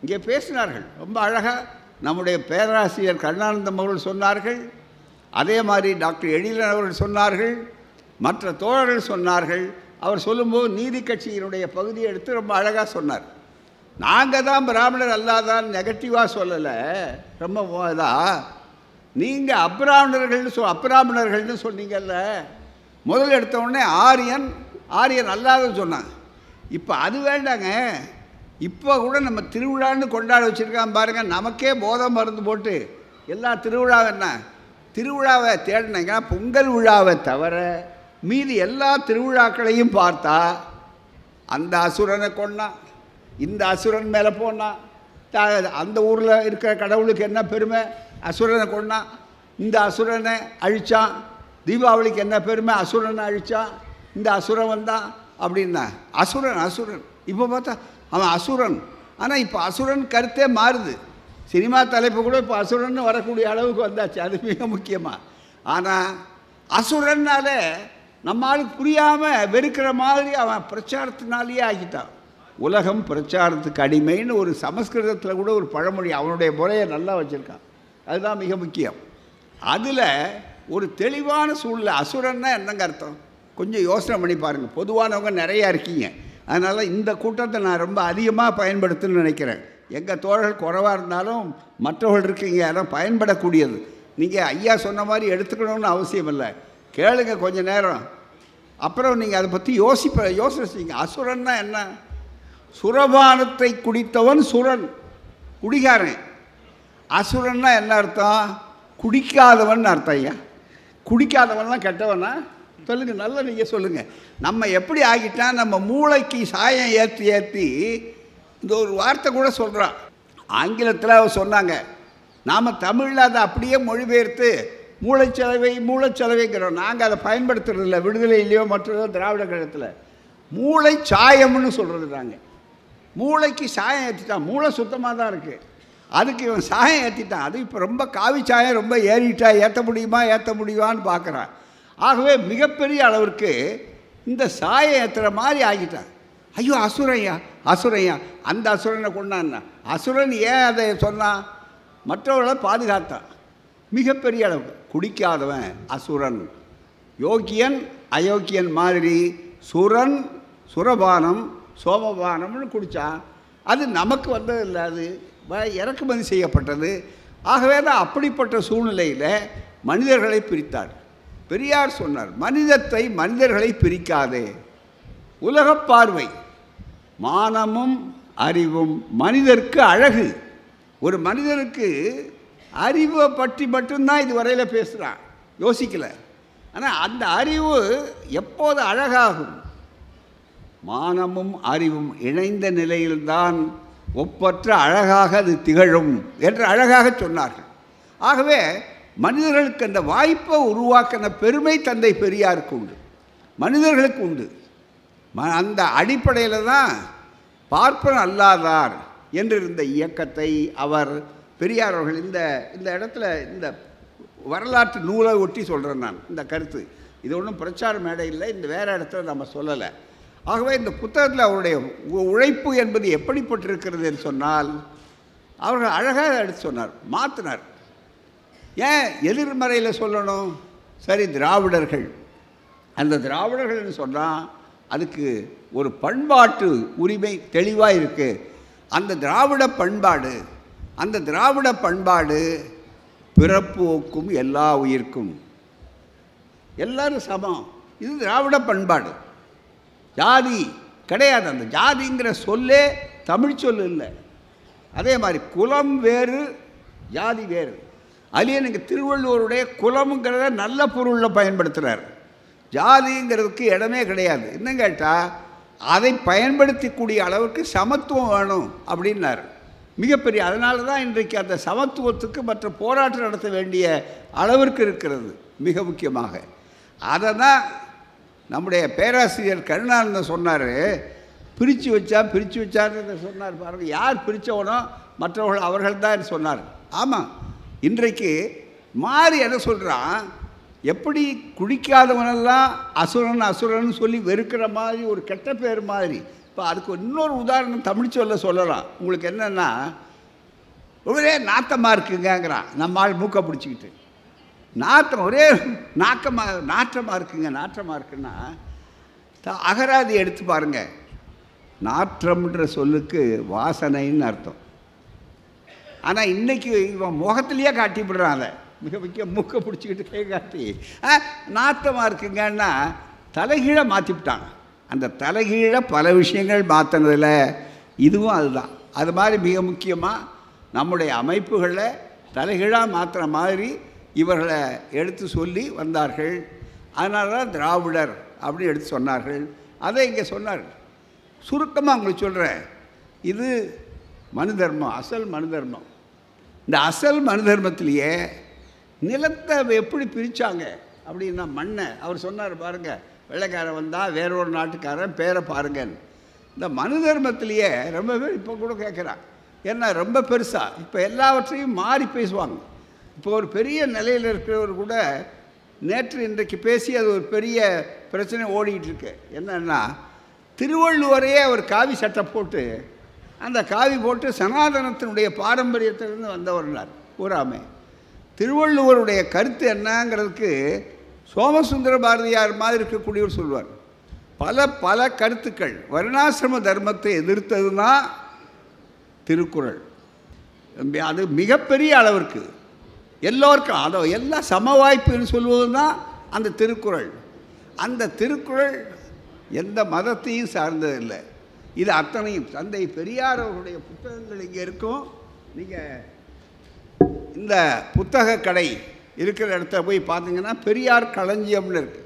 இங்கே பேசினார்கள். ரொம்ப அழகாக நம்முடைய பேராசிரியர் கருணானந்தம் அவர்கள் சொன்னார்கள் அதே மாதிரி டாக்டர் எழிலன் அவர்கள் சொன்னார்கள் மற்ற தோழர்கள் சொன்னார்கள். அவர் சொல்லும்போது நீதி கட்சியினுடைய பகுதியை எடுத்து ரொம்ப அழகாக சொன்னார். நாங்கள் தான் பிராமணர் அல்லாதான் நெகட்டிவாக சொல்லலை ரொம்ப இதாக நீங்கள் அப்ராமணர்கள்னு சொ அப்ராமணர்கள்னு சொன்னீங்கல்ல. முதல் எடுத்த உடனே ஆரியன் ஆரியன் அல்லாதன்னு சொன்னாங்க. இப்போ அது வேண்டாங்க. இப்போ கூட நம்ம திருவிழான்னு கொண்டாட வச்சுருக்கான் பாருங்கள் நமக்கே போதை மருந்து போட்டு. எல்லா திருவிழாவும் என்ன? திருவிழாவை தேடினீங்கன்னா பொங்கல் விழாவை தவிர மீதி எல்லா திருவிழாக்களையும் பார்த்தா அந்த அசுரனை கொன்னான் இந்த அசுரன் மேலே போனான் த- அந்த ஊரில் இருக்கிற கடவுளுக்கு என்ன பெருமை? அசுரனை கொன்னான் இந்த அசுரனை அழிச்சான் தீபாவளிக்கு என்ன பெருமை? அசுரனை அழிச்சான் இந்த அசுரன் வந்தான் அப்படின்னா அசுரன் அசுரன். இப்போ பார்த்தா அவன் அசுரன். ஆனால் இப்போ அசுரன் கருத்தே மாறுது. சினிமா தலைப்பு கூட இப்போ அசுரன் வரக்கூடிய அளவுக்கு வந்தாச்சு. அது மிக முக்கியமாக ஆனால் அசுரன்னால நம்மளுக்கு புரியாமல் வெறுக்கிற மாதிரி அவன் பிரச்சாரத்தினாலேயே ஆக்கிட்டான். உலகம் பிரச்சாரத்துக்கு அடிமைன்னு ஒரு சமஸ்கிருதத்தில் கூட ஒரு பழமொழி அவனுடைய முறையை நல்லா வச்சுருக்கான். அதுதான் மிக முக்கியம். அதில் ஒரு தெளிவான சூழ்நிலை. அசுரன்னா என்னங்க அர்த்தம்? கொஞ்சம் யோசனை பண்ணி பாருங்கள் பொதுவானவங்க நிறையா இருக்கீங்க. அதனால் இந்த கூட்டத்தை நான் ரொம்ப அதிகமாக பயன்படுத்துன்னு நினைக்கிறேன். எங்கள் தோழர்கள் குறைவாக இருந்தாலும் மற்றவர்கள் இருக்கீங்க யாரும் பயன்படக்கூடியது. நீங்கள் ஐயா சொன்ன மாதிரி எடுத்துக்கணும்னு அவசியம் இல்லை. கேளுங்க கொஞ்சம் நேரம். அப்புறம் நீங்கள் அதை பற்றி யோசிப்ப யோசிச்சிங்க அசுரன்னா என்ன? சுரபானத்தை குடித்தவன் சுரன் குடிகாரன். அசுரன்னா என்ன அர்த்தம்? குடிக்காதவன் அர்த்தம் ஐயா. குடிக்காதவன்லாம் கெட்டவனா? சொல்லுங்கள் நல்லா நீங்கள் சொல்லுங்கள் நம்ம எப்படி ஆகிட்டா நம்ம மூளைக்கு சாயம் ஏற்றி ஏற்றி இந்த ஒரு வார்த்தை கூட சொல்கிறான் ஆங்கிலத்தில் அவர் சொன்னாங்க நாம் தமிழில் அதை அப்படியே மொழிபெயர்த்து மூளைச்சலவை மூளைச்சலவைங்கிறோம். நாங்கள் அதை பயன்படுத்துறதில்ல விடுதலையிலையோ மற்றதோ திராவிட கழகத்தில். மூளை சாயம்னு சொல்கிறது தாங்க. மூளைக்கு சாயம் ஏற்றிட்டான் மூளை சுத்தமாக தான் இருக்குது அதுக்கு இவன் சாயம் ஏற்றிட்டான் அது இப்போ ரொம்ப காவி சாயம் ரொம்ப ஏறிட்டா ஏற்ற முடியுமா ஏற்ற முடியுமான்னு பார்க்குறான் ஆகவே மிகப்பெரிய அளவிற்கு இந்த சாயம் ஏற்றுற மாதிரி ஆகிட்டான் ஐயோ அசுரையா அசுரையா அந்த அசுரனை கொண்டான்னா? அசுரன் ஏன் அதை சொன்னான் மற்றவர்களை பாதுகாத்தான் மிகப்பெரிய அளவு. குடிக்காதவன் அசுரன். யோக்கியன் அயோக்கியன் மாதிரி சுரன் சுரபானம் சோமபானம்னு குடித்தான் அது நமக்கு வந்ததில்லை அது இறக்குமதி செய்யப்பட்டது. ஆகவே தான் அப்படிப்பட்ட சூழ்நிலையில் மனிதர்களை பிரித்தார். பெரியார் சொன்னார் மனிதத்தை மனிதர்களை பிரிக்காதே. உலகப் பார்வை. மானமும் அறிவும் மனிதருக்கு அழகு. ஒரு மனிதனுக்கு அறிவை பற்றி மட்டும்தான் இது வரையில் பேசுகிறான் யோசிக்கல. ஆனால் அந்த அறிவு எப்போது அழகாகும்? மானமும் அறிவும் இணைந்த நிலையில்தான் ஒப்பற்ற அழகாக அது திகழும் என்று அழகாக சொன்னார்கள். ஆகவே மனிதர்களுக்கு அந்த வாய்ப்பை உருவாக்கின பெருமை தந்தை பெரியாருக்கு உண்டு. மனிதர்களுக்கு உண்டு. ம- அந்த அடிப்படையில் தான் பார்ப்பன் அல்லாதார் என்றிருந்த இயக்கத்தை அவர் பெரியார் அவர்கள் இந்த இந்த இடத்துல இந்த வரலாற்று நூலை ஒட்டி சொல்கிறேன் நான் இந்த கருத்து. இது ஒன்றும் பிரச்சார மேடை இல்லை இந்த வேறு இடத்துல நம்ம சொல்லலை. ஆகவே இந்த புத்தகத்தில் அவருடைய உ- உழைப்பு என்பது எப்படிப்பட்டிருக்கிறது என்று சொன்னால் அவர்கள் அழகாக எடுத்து சொன்னார் மாற்றினார் ஏன் எதிர்மறையில் சொல்லணும்? சரி திராவிடர்கள். அந்த திராவிடர்கள்னு சொன்னால் அதுக்கு ஒரு பண்பாட்டு உரிமை தெளிவாக இருக்குது அந்த திராவிட பண்பாடு அந்த திராவிட பண்பாடு பிறப்போக்கும் எல்லா உயிர்க்கும். எல்லாரும் சமம். இது திராவிட பண்பாடு. ஜாதி கிடையாது. அந்த ஜாதிங்கிற சொல்லே தமிழ் சொல் இல்லை. அதே மாதிரி குலம் வேறு ஜாதி வேறு. அதுலேயே நீங்கள் திருவள்ளுவருடைய குலம்ங்கிறத நல்ல பொருளில் பயன்படுத்துகிறார் ஜாதிங்கிறதுக்கு இடமே கிடையாது. இன்னும் கேட்டால் அதை பயன்படுத்தக்கூடிய அளவுக்கு சமத்துவம் வேணும் அப்படின்னார். மிகப்பெரிய அதனால தான் இன்றைக்கு அந்த சமத்துவத்துக்கு மற்ற போராட்டம் நடத்த வேண்டிய அளவிற்கு இருக்கிறது மிக முக்கியமாக. அதை தான் நம்முடைய பேராசிரியர் கருணானந்தன் சொன்னார் பிரித்து வச்சா பிரித்து வச்சான்னு சொன்னார் பாருங்கள் யார் பிரித்தவனோ மற்றவர்கள் அவர்கள் தான் சொன்னார். ஆமாம் இன்றைக்கு மாறி என்ன சொல்கிறான் எப்படி குடிக்காதவனெல்லாம் அசுரன் அசுரன் சொல்லி வெறுக்கிற மாதிரி ஒரு கெட்ட பேர் மாதிரி. இப்போ அதுக்கு இன்னொரு உதாரணம் தமிழ் சொல்ல சொல்லலாம். உங்களுக்கு என்னென்னா ஒரே நாத்தமாக இருக்குங்கிறான் நம்ம ஆள் மூக்கை பிடிச்சிக்கிட்டு. நாற்றம் ஒரே நாக்கமாக நாற்றமாக இருக்குங்க. நாற்றமாக இருக்குன்னா அகராதி எடுத்து பாருங்கள் நாற்றம்ன்ற சொல்லுக்கு வாசனைன்னு அர்த்தம். ஆனால் இன்றைக்கி இவன் முகத்துலேயே காட்டி விடுறான் அதை. மிக முக்கிய மூக்கை பிடிச்சிக்கிட்டு காட்டி. ஆ நாத்தமாக இருக்குங்கன்னா தலைகீழை மாற்றிவிட்டாங்க அந்த தலைகீழை பல விஷயங்கள் மாற்றினதில் இதுவும் அதுதான். அது மாதிரி மிக முக்கியமாக நம்முடைய அமைப்புகளை தலைகீழாக மாற்றுற மாதிரி இவர்களை எடுத்து சொல்லி வந்தார்கள். அதனால தான் திராவிடர் அப்படின்னு எடுத்து சொன்னார்கள். அதை இங்கே சொன்னார்கள். சுருக்கமாக உங்களுக்கு சொல்கிறேன் இது மனு தர்மம் அசல் மனு தர்மம். இந்த அசல் மனு தர்மத்திலேயே நிலத்தை எப்படி பிரித்தாங்க அப்படின்னா மண்ணை. அவர் சொன்னார் பாருங்க வெள்ளைக்காரன் வந்தால் வேற ஒரு நாட்டுக்காரன் பேரை பாருங்கன்னு. இந்த மனு தர்மத்திலேயே ரொம்ப பேர் இப்போ கூட கேட்குறான் ஏன்னா ரொம்ப பெருசாக இப்போ எல்லாவற்றையும் மாறி பேசுவாங்க. இப்போ ஒரு பெரிய நிலையில் இருக்கிறவர் கூட நேற்று இன்றைக்கு பேசி அது ஒரு பெரிய பிரச்சனை ஓடிக்கிட்டு இருக்கு. என்னன்னா திருவள்ளுவரையே அவர் காவி சட்டை போட்டு அந்த காவி போட்டு சனாதனத்தினுடைய பாரம்பரியத்திலிருந்து வந்தவர்னார் கூறாமை திருவள்ளுவருடைய கருத்து என்னங்கிறதுக்கு சோமசுந்தர பாரதியார் மாதிரி இருக்கக்கூடியவர் சொல்வார். பல பல கருத்துக்கள். வருணாசிரம தர்மத்தை எதிர்த்ததுன்னா திருக்குறள். அது மிகப்பெரிய அளவிற்கு. எல்லோருக்கும் அதோ எல்லா சம வாய்ப்புன்னு சொல்வது தான் அந்த திருக்குறள். அந்த திருக்குறள் எந்த மதத்தையும் சார்ந்ததில்லை. இது அத்தனையும். தந்தை பெரியார் அவருடைய புத்தகங்கள் இங்கே இருக்கும். நீங்கள் இந்த புத்தக கடை இருக்கிற இடத்த போய் பார்த்தீங்கன்னா பெரியார் களஞ்சியம்னு இருக்குது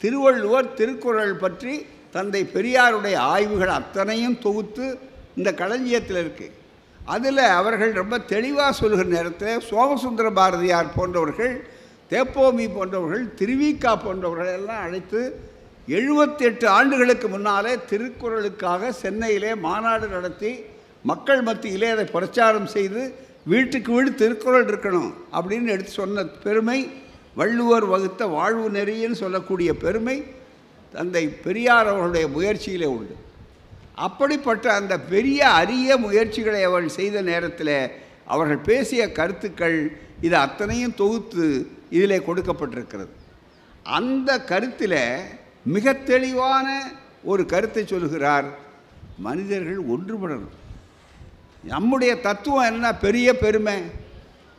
திருவள்ளுவர் திருக்குறள் பற்றி தந்தை பெரியாருடைய ஆய்வுகள் அத்தனையும் தொகுத்து இந்த களஞ்சியத்தில் இருக்குது அதில் அவர்கள் ரொம்ப தெளிவாக சொல்கிற நேரத்தில் சோமசுந்தர பாரதியார் போன்றவர்கள் தேப்போமி போன்றவர்கள் திருவிக்கா போன்றவர்கள் எல்லாம் அழைத்து எழுபத்தெட்டு ஆண்டுகளுக்கு முன்னாலே திருக்குறளுக்காக சென்னையிலே மாநாடு நடத்தி மக்கள் மத்தியிலே அதை பிரச்சாரம் செய்து வீட்டுக்கு வீடு திருக்குறள் இருக்கணும் அப்படின்னு எடுத்து சொன்ன பெருமை வள்ளுவர் வகுத்த வாழ்வு நெறின்னு சொல்லக்கூடிய பெருமை தந்தை பெரியார் அவர்களுடைய முயற்சியிலே உண்டு. அப்படிப்பட்ட அந்த பெரிய அரிய முயற்சிகளை அவர்கள் செய்த நேரத்தில் அவர்கள் பேசிய கருத்துக்கள் இது அத்தனையும் தொகுத்து இதில் கொடுக்கப்பட்டிருக்கிறது. அந்த கருத்தில் மிக தெளிவான ஒரு கருத்தை சொல்கிறார். மனிதர்கள் ஒன்றுபடணும். நம்முடைய தத்துவம் என்ன? பெரிய பெருமை.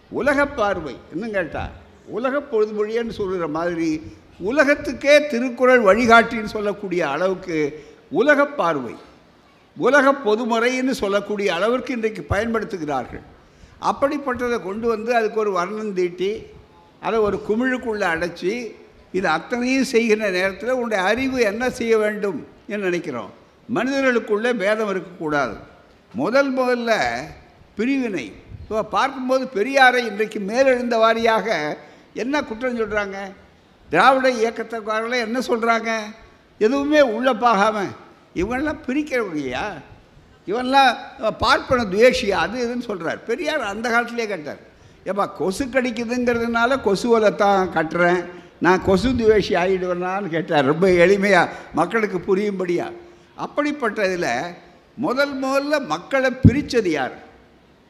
உலக பார்வை. இன்னும் கேட்டா? உலக பொழுதுமொழியன்னு சொல்கிற மாதிரி உலகத்துக்கே திருக்குறள் வழிகாட்டின்னு சொல்லக்கூடிய அளவுக்கு உலகப் பார்வை. உலக பொதுமுறைன்னு சொல்லக்கூடிய அளவிற்கு இன்றைக்கு பயன்படுத்துகிறார்கள். அப்படிப்பட்டதை கொண்டு வந்து அதுக்கு ஒரு வர்ணம் தீட்டி அதை ஒரு குமிழுக்குள்ளே அடைச்சி இது அத்தனையும் செய்கிற நேரத்தில் உன்னுடைய அறிவு என்ன செய்ய வேண்டும் என்று நினைக்கிறோம். மனிதர்களுக்குள்ளே பேதம் இருக்கக்கூடாது. முதல் முதல்ல பிரிவினை. இப்போ பார்க்கும்போது பெரியாரை இன்றைக்கு மேலெழுந்த வாரியாக என்ன குற்றம் சொல்கிறாங்க திராவிட இயக்கத்துக்காரர்களை என்ன சொல்கிறாங்க எதுவுமே உள்ள பாகாமல் இவங்கெல்லாம் பிரிக்கிறவங்கயா இவன்லாம் பார்ப்பன துவேஷியா? அது இதுன்னு சொல்கிறார் பெரியார் அந்த காலத்திலே கட்டார். ஏப்பா கொசு கடிக்குதுங்கிறதுனால கொசுவலை தான் கட்டுறேன். நான் கொசு துவேஷி ஆகிடுவேனான்னு கேட்டார் ரொம்ப எளிமையாக மக்களுக்கு புரியும்படியா? அப்படிப்பட்டதில் முதல் முதல்ல மக்களை பிரித்தது யார்?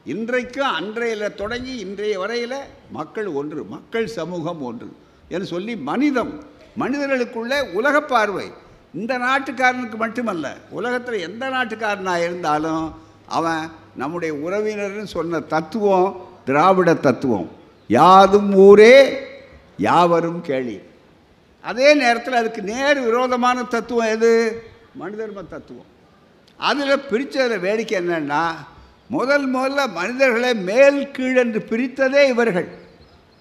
இன்றைக்கும் அன்றையில் தொடங்கி இன்றைய வரையில் மக்கள் ஒன்று மக்கள் சமூகம் ஒன்று என்று சொல்லி மனிதம் மனிதர்களுக்குள்ளே உலகப் பார்வை இந்த நாட்டுக்காரனுக்கு மட்டுமல்ல உலகத்தில் எந்த நாட்டுக்காரனாக இருந்தாலும் அவன் நம்முடைய உறவினர்னு சொன்ன தத்துவம் திராவிட தத்துவம். யாதும் ஊரே யாவரும் கேளி. அதே நேரத்தில் அதுக்கு நேர் விரோதமான தத்துவம் எது? மனிதர்ம தத்துவம். அதில் பிரித்ததில் வேடிக்கை என்னென்னா முதல் முதல்ல மனிதர்களை மேல் கீழ் என்று பிரித்ததே இவர்கள்.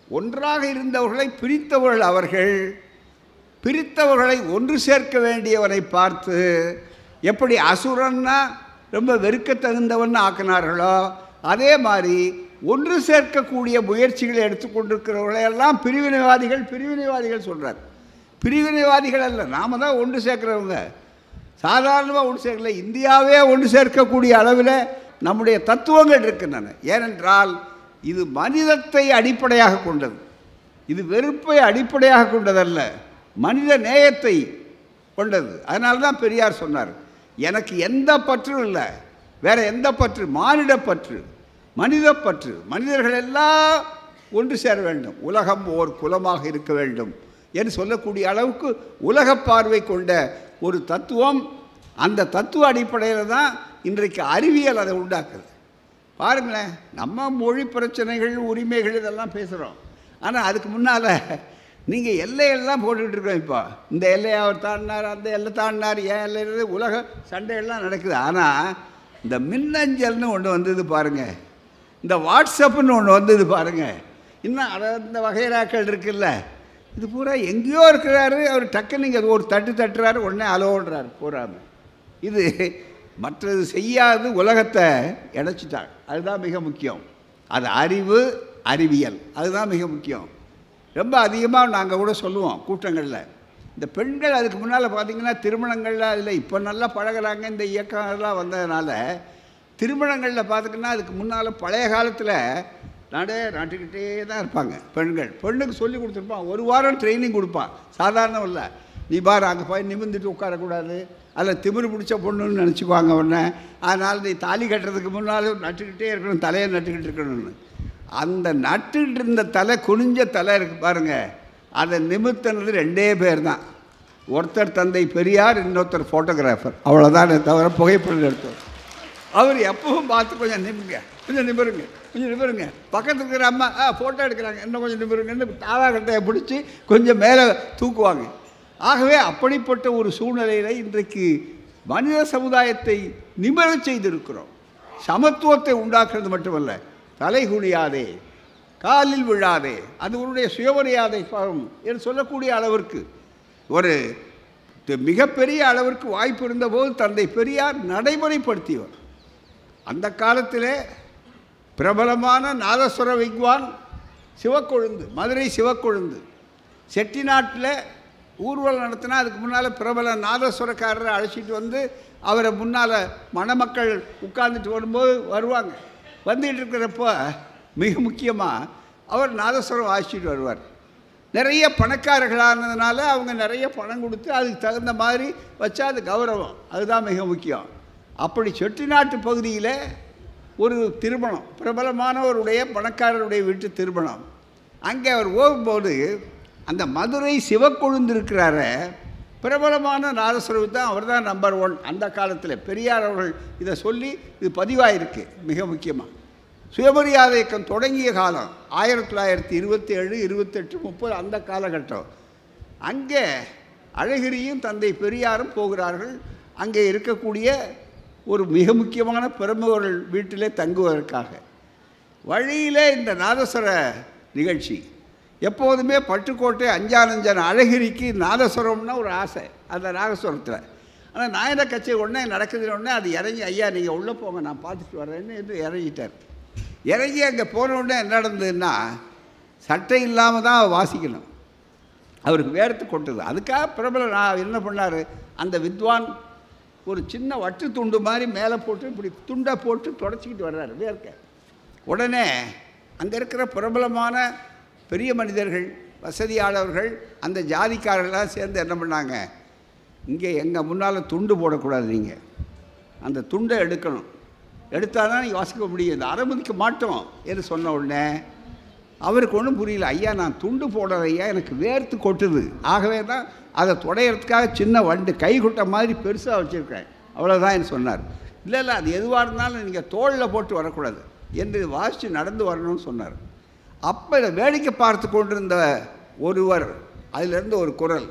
ஒன்றாக இருந்தவர்களை பிரித்தவர்கள் அவர்கள். பிரித்தவர்களை ஒன்று சேர்க்க வேண்டியவனை பார்த்து எப்படி அசுரன்னா ரொம்ப வெறுக்க தகுந்தவன் ஆக்கினார்களோ அதே மாதிரி ஒன்று சேர்க்கக்கூடிய முயற்சிகளை எடுத்துக்கொண்டிருக்கிறவர்களையெல்லாம் பிரிவினைவாதிகள் பிரிவினைவாதிகள் சொல்கிறார் பிரிவினைவாதிகள் அல்ல நாம தான் ஒன்று சேர்க்குறவங்க. சாதாரணமாக ஒன்று சேர்க்கல இந்தியாவே ஒன்று சேர்க்கக்கூடிய அளவில் நம்முடைய தத்துவங்கள் இருக்கின்றன. ஏனென்றால் இது மனிதத்தை அடிப்படையாக கொண்டது. இது வெறுப்பை அடிப்படையாக கொண்டதல்ல மனித நேயத்தை கொண்டது. அதனால தான் பெரியார் சொன்னார் எனக்கு எந்த பற்றும் இல்லை வேறு எந்த பற்று? மானிட பற்று மனித பற்று மனிதர்கள் எல்லாம் ஒன்று சேர வேண்டும். உலகம் ஓர் குலமாக இருக்க வேண்டும் என்று சொல்லக்கூடிய அளவுக்கு உலக பார்வை கொண்ட ஒரு தத்துவம் அந்த தத்துவ அடிப்படையில் தான் இன்றைக்கு அறிவியல் அதை உண்டாக்குது. பாருங்களேன் நம்ம மொழி பிரச்சனைகள் உரிமைகள் இதெல்லாம் பேசுகிறோம் ஆனால் அதுக்கு முன்னால் நீங்கள் எல்லையெல்லாம் போட்டுக்கிட்டு இருக்கோம் இப்போ. இந்த எல்லையை அவர் தாண்டினார் அந்த எல்லை தாண்டினார் ஏன் எல்லை உலக சண்டையெல்லாம் நடக்குது. ஆனால் இந்த மின்னஞ்சல்னு ஒன்று வந்தது பாருங்கள் இந்த வாட்ஸ்அப்புன்னு ஒன்று வந்தது பாருங்கள் இன்னும் அந்த இந்த வகைராக்கள் இருக்குல்ல. இது பூரா எங்கேயோ இருக்கிறாரு அவர் டக்குன்னு நீங்கள் ஒரு தட்டு தட்டுறாரு உடனே அலோன்றார் பூராம. இது மற்றது செய்யாது உலகத்தை இணைச்சிட்டாங்க. அதுதான் மிக முக்கியம். அது அறிவு அறிவியல். அதுதான் மிக முக்கியம். ரொம்ப அதிகமாக நாங்கள் கூட சொல்லுவோம் கூட்டங்களில். இந்த பெண்கள் அதுக்கு முன்னால் பார்த்தீங்கன்னா திருமணங்களில் அதில் இப்போ நல்லா பழகுறாங்க இந்த இயக்கம் எல்லாம் வந்ததுனால திருமணங்களில் பார்த்துக்கினா அதுக்கு முன்னால் பழைய காலத்தில் நடே நாட்டுக்கிட்டே தான் இருப்பாங்க பெண்கள். பெண்ணுக்கு சொல்லி கொடுத்துருப்பான் ஒரு வாரம் ட்ரைனிங் கொடுப்பான் சாதாரணம் இல்லை. நீ பாரு அங்கே போய் நிமிர்ந்துட்டு உட்காரக்கூடாது. அதில் திமிரு பிடிச்ச பொண்ணுன்னு நினச்சிக்குவாங்க உடனே அதனால் நீ தாலி கட்டுறதுக்கு முன்னால் நட்டுக்கிட்டே இருக்கணும் தலையை நட்டுக்கிட்டு இருக்கணும்னு. அந்த நட்டுக்கிட்டு இருந்த தலை குனிஞ்ச தலை இருக்கு பாருங்கள் அதை நிமித்தினது ரெண்டே பேர் தான். ஒருத்தர் தந்தை பெரியார் இன்னொருத்தர் ஃபோட்டோகிராஃபர் அவ்வளோதானே தவிர புகைப்படம் எடுத்தோம் அவர் எப்பவும் பார்த்து கொஞ்சம் நிம்புங்க கொஞ்சம் நிமிருங்க. கொஞ்சம் நிமிருங்க. பக்கத்தில் இருக்கிற அம்மா ஆ ஃபோட்டோ எடுக்கிறாங்க. இன்னும் கொஞ்சம் நிமிருங்கன்னு தாதா கட்டையை பிடிச்சி கொஞ்சம் மேலே தூக்குவாங்க. ஆகவே அப்படிப்பட்ட ஒரு சூழ்நிலையில் இன்றைக்கு மனித சமுதாயத்தை நிமிர செய்திருக்கிறோம். சமத்துவத்தை உண்டாக்குறது மட்டுமல்ல. தலை குனியாதே காலில் விழாதே அது உன்னுடைய சுயமரியாதை என்று சொல்லக்கூடிய அளவிற்கு. ஒரு மிகப்பெரிய அளவிற்கு வாய்ப்பு இருந்தபோது தந்தை பெரியார் நடைமுறைப்படுத்தியவர். அந்த காலத்திலே பிரபலமான நாதஸ்வர வித்வான் சிவக்கொழுந்து மதுரை சிவக்கொழுந்து. செட்டிநாட்டில் ஊர்வலம் நடத்தினா அதுக்கு முன்னால் பிரபல நாதஸ்வரக்காரரை அழைச்சிட்டு வந்து அவரை முன்னால் மணமக்கள் உட்கார்ந்துட்டு வரும்போது வருவாங்க. வந்துக்கிட்டு இருக்கிறப்போ மிக முக்கியமாக அவர் நாதஸ்வரம் வாசிச்சுட்டு வருவார். நிறைய பணக்காரர்களானதுனால அவங்க நிறைய பணம் கொடுத்து அதுக்கு தகுந்த மாதிரி வச்சா அது கௌரவம். அதுதான் மிக முக்கியம். அப்படி செட்டிநாட்டு பகுதியில் ஒரு திருமணம் பிரபலமானவருடைய பணக்காரருடைய வீட்டு திருமணம். அங்கே அவர் போகும்போது அந்த மதுரை சிவக்கொழுந்து இருக்கிறார பிரபலமான நாதஸ்வரவு தான் அவர் தான் நம்பர் ஒன் அந்த காலத்தில் பெரியார் அவர்கள் இதை சொல்லி இது பதிவாயிருக்கு மிக முக்கியமாக சுயமரியாதை இயக்கம் தொடங்கிய காலம் ஆயிரத்தி தொள்ளாயிரத்தி இருபத்தி ஏழு இருபத்தெட்டு முப்பது அந்த காலகட்டம். அங்கே அழகிரியும் தந்தை பெரியாரும் போகிறார்கள். அங்கே இருக்கக்கூடிய ஒரு மிக முக்கியமான பிரமுகர்கள் வீட்டிலே தங்குவதற்காக. வழியிலே இந்த நாதஸ்வர நிகழ்ச்சி. எப்போதுமே பட்டுக்கோட்டை அஞ்சானஞ்சன் அழகிரிக்கு நாதஸ்வரம்னா ஒரு ஆசை. அந்த நாதஸ்வரத்தில். ஆனால் நாயன கட்சி உடனே நடக்குது உடனே அது இறங்கி ஐயா நீங்கள் உள்ளே போங்க நான் பார்த்துட்டு வரேன்னு என்று இறங்கிட்டார். இறங்கி அங்கே போன உடனே என்ன நடந்ததுன்னா சட்டை இல்லாமல் தான் வாசிக்கணும். அவருக்கு வேர்த்து கொட்டுது. அதுக்காக பிரபல நான் என்ன பண்ணார்? அந்த வித்வான் ஒரு சின்ன வட்டு துண்டு மாதிரி மேலே போட்டு இப்படி துண்டை போட்டு தொடச்சிக்கிட்டு வர்றாரு வேர்க்க. உடனே அங்கே இருக்கிற பிரபலமான பெரிய மனிதர்கள் வசதியாளர்கள் அந்த ஜாதிக்காரர்கள்லாம் சேர்ந்து என்ன பண்ணாங்க? இங்கே எங்கள் முன்னால் துண்டு போடக்கூடாது நீங்கள் அந்த துண்டை எடுக்கணும். எடுத்தால் தான் நீங்கள் வாசிக்க முடியும். இந்த அனுமதிக்க மாட்டோம் என்று சொன்ன உடனே அவருக்கு ஒன்றும் புரியல. ஐயா நான் துண்டு போடுற ஐயா எனக்கு வேர்த்து கொட்டுது. ஆகவே தான் அதை துடையிறதுக்காக சின்ன வண்டு கை கொட்ட மாதிரி பெருசாக வச்சுருக்கேன். அவ்வளோதான் என்று சொன்னார். இல்லை இல்லை அது எதுவாக இருந்தாலும் நீங்கள் தோளில் போட்டு வரக்கூடாது. என்று வாசித்து நடந்து வரணும்னு சொன்னார். அப்போ இதை வேடிக்கை பார்த்து கொண்டிருந்த ஒருவர் அதிலிருந்து ஒரு குரல்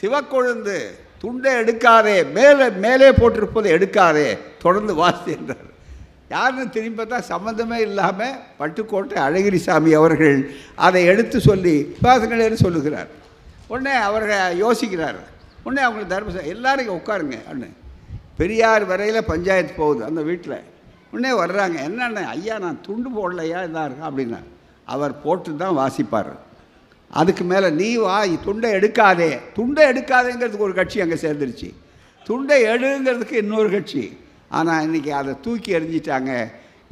சிவக்கொழுந்து துண்டை எடுக்காதே மேலே மேலே போட்டிருப்பதை எடுக்காதே தொடர்ந்து வாசி என்றார். யாருன்னு திரும்பி பார்த்தா சம்மந்தமே இல்லாமல் பட்டுக்கோட்டை அழகிரி சாமி அவர்கள் அதை எடுத்து சொல்லி பாசங்களேன்னு சொல்லுகிறார். உடனே அவர்கள் யோசிக்கிறார். உடனே அவங்க தர்ம எல்லாரும் உட்காருங்க அண்ணு. பெரியார் வரையில் பஞ்சாயத்து போகுது அந்த வீட்டில் உடனே வர்றாங்க என்னண்ணே ஐயா நான் துண்டு போடலையா இதாக இருக்கா அப்படின்னா அவர் போட்டு தான் வாசிப்பார். அதுக்கு மேலே நீ வா துண்டை எடுக்காதே. துண்டை எடுக்காதேங்கிறதுக்கு ஒரு கட்சி அங்கே சேர்ந்துருச்சு. துண்டை எடுங்கிறதுக்கு இன்னொரு கட்சி. ஆனால் இன்றைக்கி அதை தூக்கி எறிஞ்சிட்டாங்க.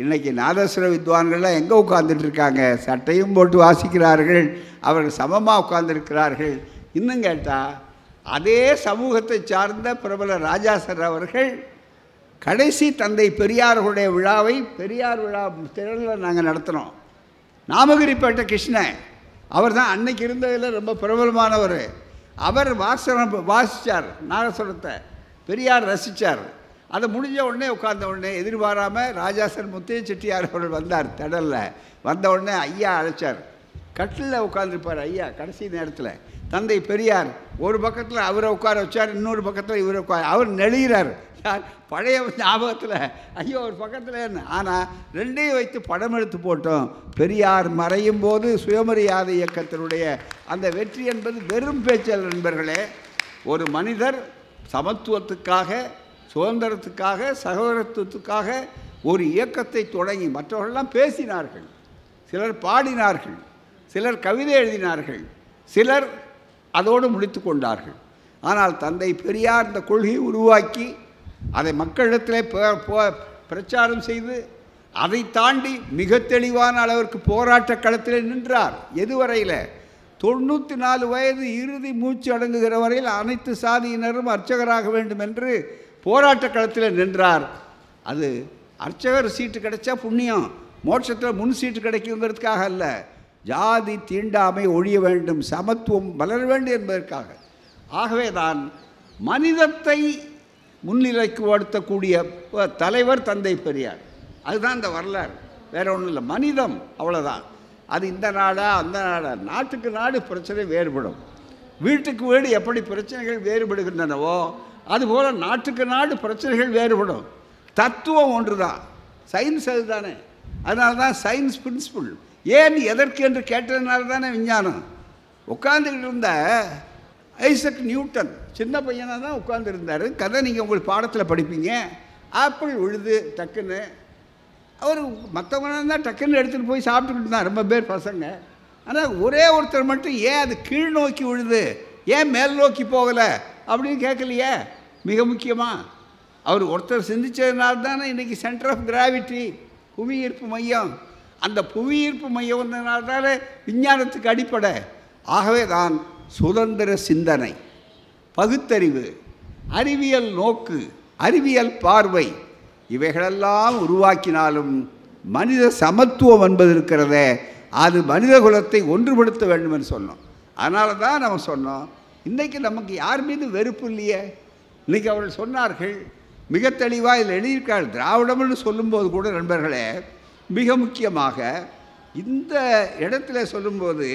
இன்றைக்கி நாதஸ்வர வித்வான்கள்லாம் எங்கே உட்காந்துட்டு இருக்காங்க சட்டையும் போட்டு வாசிக்கிறார்கள். அவர்கள் சமமாக உட்கார்ந்துருக்கிறார்கள். இன்னும் கேட்டால் அதே சமூகத்தை சார்ந்த பிரபல ராஜாசர் அவர்கள் கடைசி தந்தை பெரியார்களுடைய விழாவை பெரியார் விழா திறனில் நாங்கள் நடத்தினோம். நாமகிரிப்பேட்டை கிருஷ்ணன் அவர் தான் அன்னைக்கு இருந்ததில் ரொம்ப பிரபலமானவர். அவர் வாசனம் வாசித்தார் நாகஸ்வரத்தை பெரியார் ரசித்தார் அதை முடிஞ்ச உடனே உட்கார்ந்த உடனே எதிர்பாராமல் ராஜாசன் முத்தைய செட்டியார் அவர்கள் வந்தார் தடலில். வந்த உடனே ஐயா அழைச்சார். கட்டிலில் உட்காந்துருப்பார் ஐயா கடைசி நேரத்தில். தந்தை பெரியார் ஒரு பக்கத்தில் அவரை உட்கார வச்சார் இன்னொரு பக்கத்தில் இவரை உட்கார அவர் நெழுகிறார் யார்? பழைய ஞாபகத்தில். ஐயோ ஒரு பக்கத்தில் என்ன? ஆனால் ரெண்டையும் வைத்து படம் எடுத்து போட்டோம். பெரியார் மறையும் போது சுயமரியாதை இயக்கத்தினுடைய அந்த வெற்றி என்பது வெறும் பேச்சல் நண்பர்களே. ஒரு மனிதர் சமத்துவத்துக்காக சுதந்திரத்துக்காக சகோதரத்துவத்துக்காக ஒரு இயக்கத்தை தொடங்கி மற்றவர்கள்லாம் பேசினார்கள். சிலர் பாடினார்கள். சிலர் கவிதை எழுதினார்கள். சிலர் அதோடு முடித்து கொண்டார்கள். ஆனால் தந்தை பெரியார் இந்த கொள்கையை உருவாக்கி அதை மக்களிடத்தில் பிரச்சாரம் செய்து அதை தாண்டி மிக தெளிவான அளவிற்கு போராட்ட களத்தில் நின்றார். எதுவரையில்? தொண்ணூற்றி நாலு வயது இறுதி மூச்சு அடங்குகிற வரையில் அனைத்து சாதியினரும் அர்ச்சகராக வேண்டும் என்று போராட்ட களத்தில் நின்றார். அது அர்ச்சகர் சீட்டு கிடைச்சா புண்ணியம். மோட்சத்தில் முன் சீட்டு கிடைக்குங்கிறதுக்காக அல்ல. ஜாதி தீண்டாமை ஒழிய வேண்டும் சமத்துவம் வளர வேண்டும் என்பதற்காக. ஆகவே தான் மனிதத்தை முன்னிலைக்கு படுத்தக்கூடிய தலைவர் தந்தை பெரியார். அதுதான் இந்த வரலாறு. வேற ஒன்றும் இல்லை. மனிதம் அவ்வளோதான் அது இந்த நாடா அந்த நாடா. நாட்டுக்கு நாடு பிரச்சனை வேறுபடும். வீட்டுக்கு வீடு எப்படி பிரச்சனைகள் வேறுபடுகின்றனவோ அதுபோல் நாட்டுக்கு நாடு பிரச்சனைகள் வேறுபடும். தத்துவம் ஒன்று தான் சயின்ஸ் அதுதானே. அதனால தான் சயின்ஸ் பிரின்சிபிள் ஏன் எதற்கு என்று கேட்டதுனால தானே விஞ்ஞானம். உட்காந்துக்கிட்டு இருந்த ஐசக் நியூட்டன் சின்ன பையனாக தான் உட்காந்துருந்தார் கதை நீங்கள் உங்களுக்கு பாடத்தில் படிப்பீங்க. ஆப்பிள் விழுது டக்குன்னு. அவர் மற்றவங்க தான் டக்குன்னு எடுத்துகிட்டு போய் சாப்பிட்டுக்கிட்டு தான் ரொம்ப பேர் பசங்க. ஆனால் ஒரே ஒருத்தர் மட்டும் ஏன் அது கீழ் நோக்கி விழுது? ஏன் மேல் நோக்கி போகலை? அப்படின்னு கேட்கலையே. மிக முக்கியமாக அவர் ஒருத்தர் சிந்திச்சதுனால தானே இன்றைக்கி சென்டர் ஆஃப் கிராவிட்டி புவியீர்ப்பு மையம். அந்த புவியீர்ப்பு மையம் வந்ததுனால தானே விஞ்ஞானத்துக்கு அடிப்படை. ஆகவே தான் சுதந்திர சிந்தனை பகுத்தறிவு அறிவியல் நோக்கு அறிவியல் பார்வை இவைகளெல்லாம் உருவாக்கினாலும் மனித சமத்துவம் என்பது இருக்கிறத. அது மனித குலத்தை ஒன்றுபடுத்த வேண்டும் என்று சொன்னோம். அதனால தான் நம்ம சொன்னோம் இன்றைக்கு நமக்கு யார் மீது வெறுப்பு இல்லையே? இன்றைக்கி அவர்கள் சொன்னார்கள் மிக தெளிவாக இதில் எழுதியிருக்கார் திராவிடம்னு சொல்லும்போது கூட நண்பர்களே மிக முக்கியமாக இந்த இடத்துல சொல்லும்போது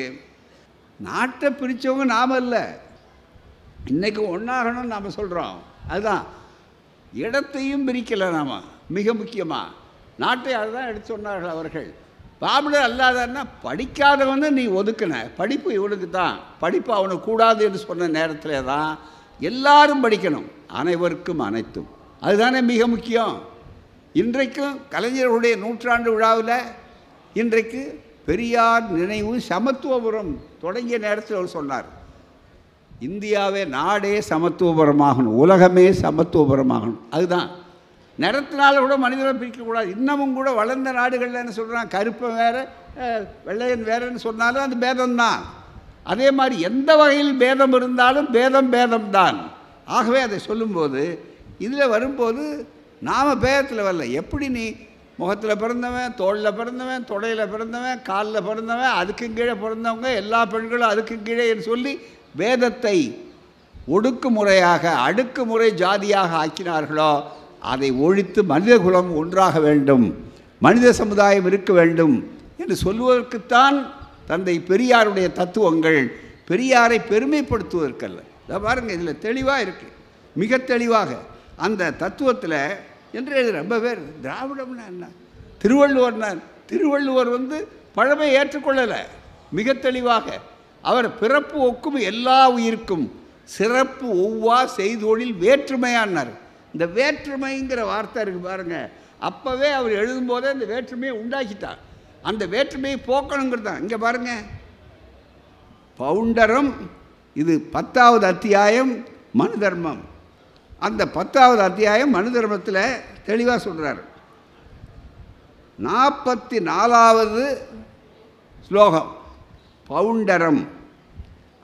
நாட்டை பிரித்தவங்க நாம் இல்லை. இன்றைக்கி ஒன்றாகணும்னு நாம் சொல்கிறோம் அதுதான் இடத்தையும் பிரிக்கலை நாம் மிக முக்கியமாக நாட்டை அதுதான் எடுத்து சொன்னார்கள் அவர்கள். பாபுலர் அல்லாதன்னா படிக்காதவன்னு நீ ஒதுக்கின. படிப்பு இவனுக்கு தான் படிப்பு அவனுக்கு கூடாது என்று சொன்ன நேரத்தில் தான் எல்லாரும் படிக்கணும். அனைவருக்கும் அனைத்தும். அதுதானே மிக முக்கியம். இன்றைக்கும் கலைஞர்களுடைய நூற்றாண்டு விழாவில் இன்றைக்கு பெரியார் நினைவு சமத்துவபுரம் தொடங்கிய நேரத்தில் அவர் சொன்னார். இந்தியாவே நாடே சமத்துவபுரமாகணும். உலகமே சமத்துவபுரமாகணும். அதுதான். நிறத்தினால கூட மனிதரை பிரிக்கக்கூடாது. இன்னமும் கூட வளர்ந்த நாடுகளில் என்ன சொல்கிறான் கருப்பன் வேறு வெள்ளையன் வேறுன்னு சொன்னாலும் அது பேதம்தான். அதே மாதிரி எந்த வகையில் பேதம் இருந்தாலும் பேதம் பேதம்தான். ஆகவே அதை சொல்லும்போது இதில் வரும்போது நாம் பேதத்தில் வரல. எப்படி நீ முகத்தில் பிறந்தவன் தோளில் பிறந்தவன் தொடையில் பிறந்தவன் காலில் பிறந்தவன் அதுக்கு கீழே பிறந்தவங்க எல்லா பெண்களும் அதுக்கு கீழே என்று சொல்லி வேதத்தை ஒடுக்குமுறையாக அடுக்குமுறை ஜாதியாக ஆக்கினார்களோ அதை ஒழித்து மனிதகுலம் ஒன்றாக வேண்டும் மனித சமுதாயம் இருக்க வேண்டும் என்று சொல்வதற்குத்தான் தந்தை பெரியாருடைய தத்துவங்கள் பெரியாரை பெருமைப்படுத்துவதற்கல்ல. இதை பாருங்கள் இதில் தெளிவாக இருக்குது மிக தெளிவாக அந்த தத்துவத்தில் என்று எழுது ரொம்ப பேர் திராவிடம்னா என்ன? திருவள்ளுவர்னா திருவள்ளுவர் வந்து பழமை ஏற்றுக்கொள்ளலை. மிக தெளிவாக அவர் பிறப்பு ஒக்கும் எல்லா உயிருக்கும் சிறப்பு ஒவ்வா செய்தொழில் வேற்றுமையானார். இந்த வேற்றுமைங்கிற வார்த்தை இருக்கு பாருங்க அப்போவே அவர் எழுதும்போதே இந்த வேற்றுமையை உண்டாக்கிட்டார். அந்த வேற்றுமையை போக்கணுங்கிறது தான். இங்கே பாருங்க பவுண்டரும் இது பத்தாவது அத்தியாயம் மனு தர்மம் அந்த பத்தாவது அத்தியாயம் மனு தர்மத்தில் தெளிவாக சொல்கிறார் நாற்பத்தி நாலாவது ஸ்லோகம். பவுண்டரம்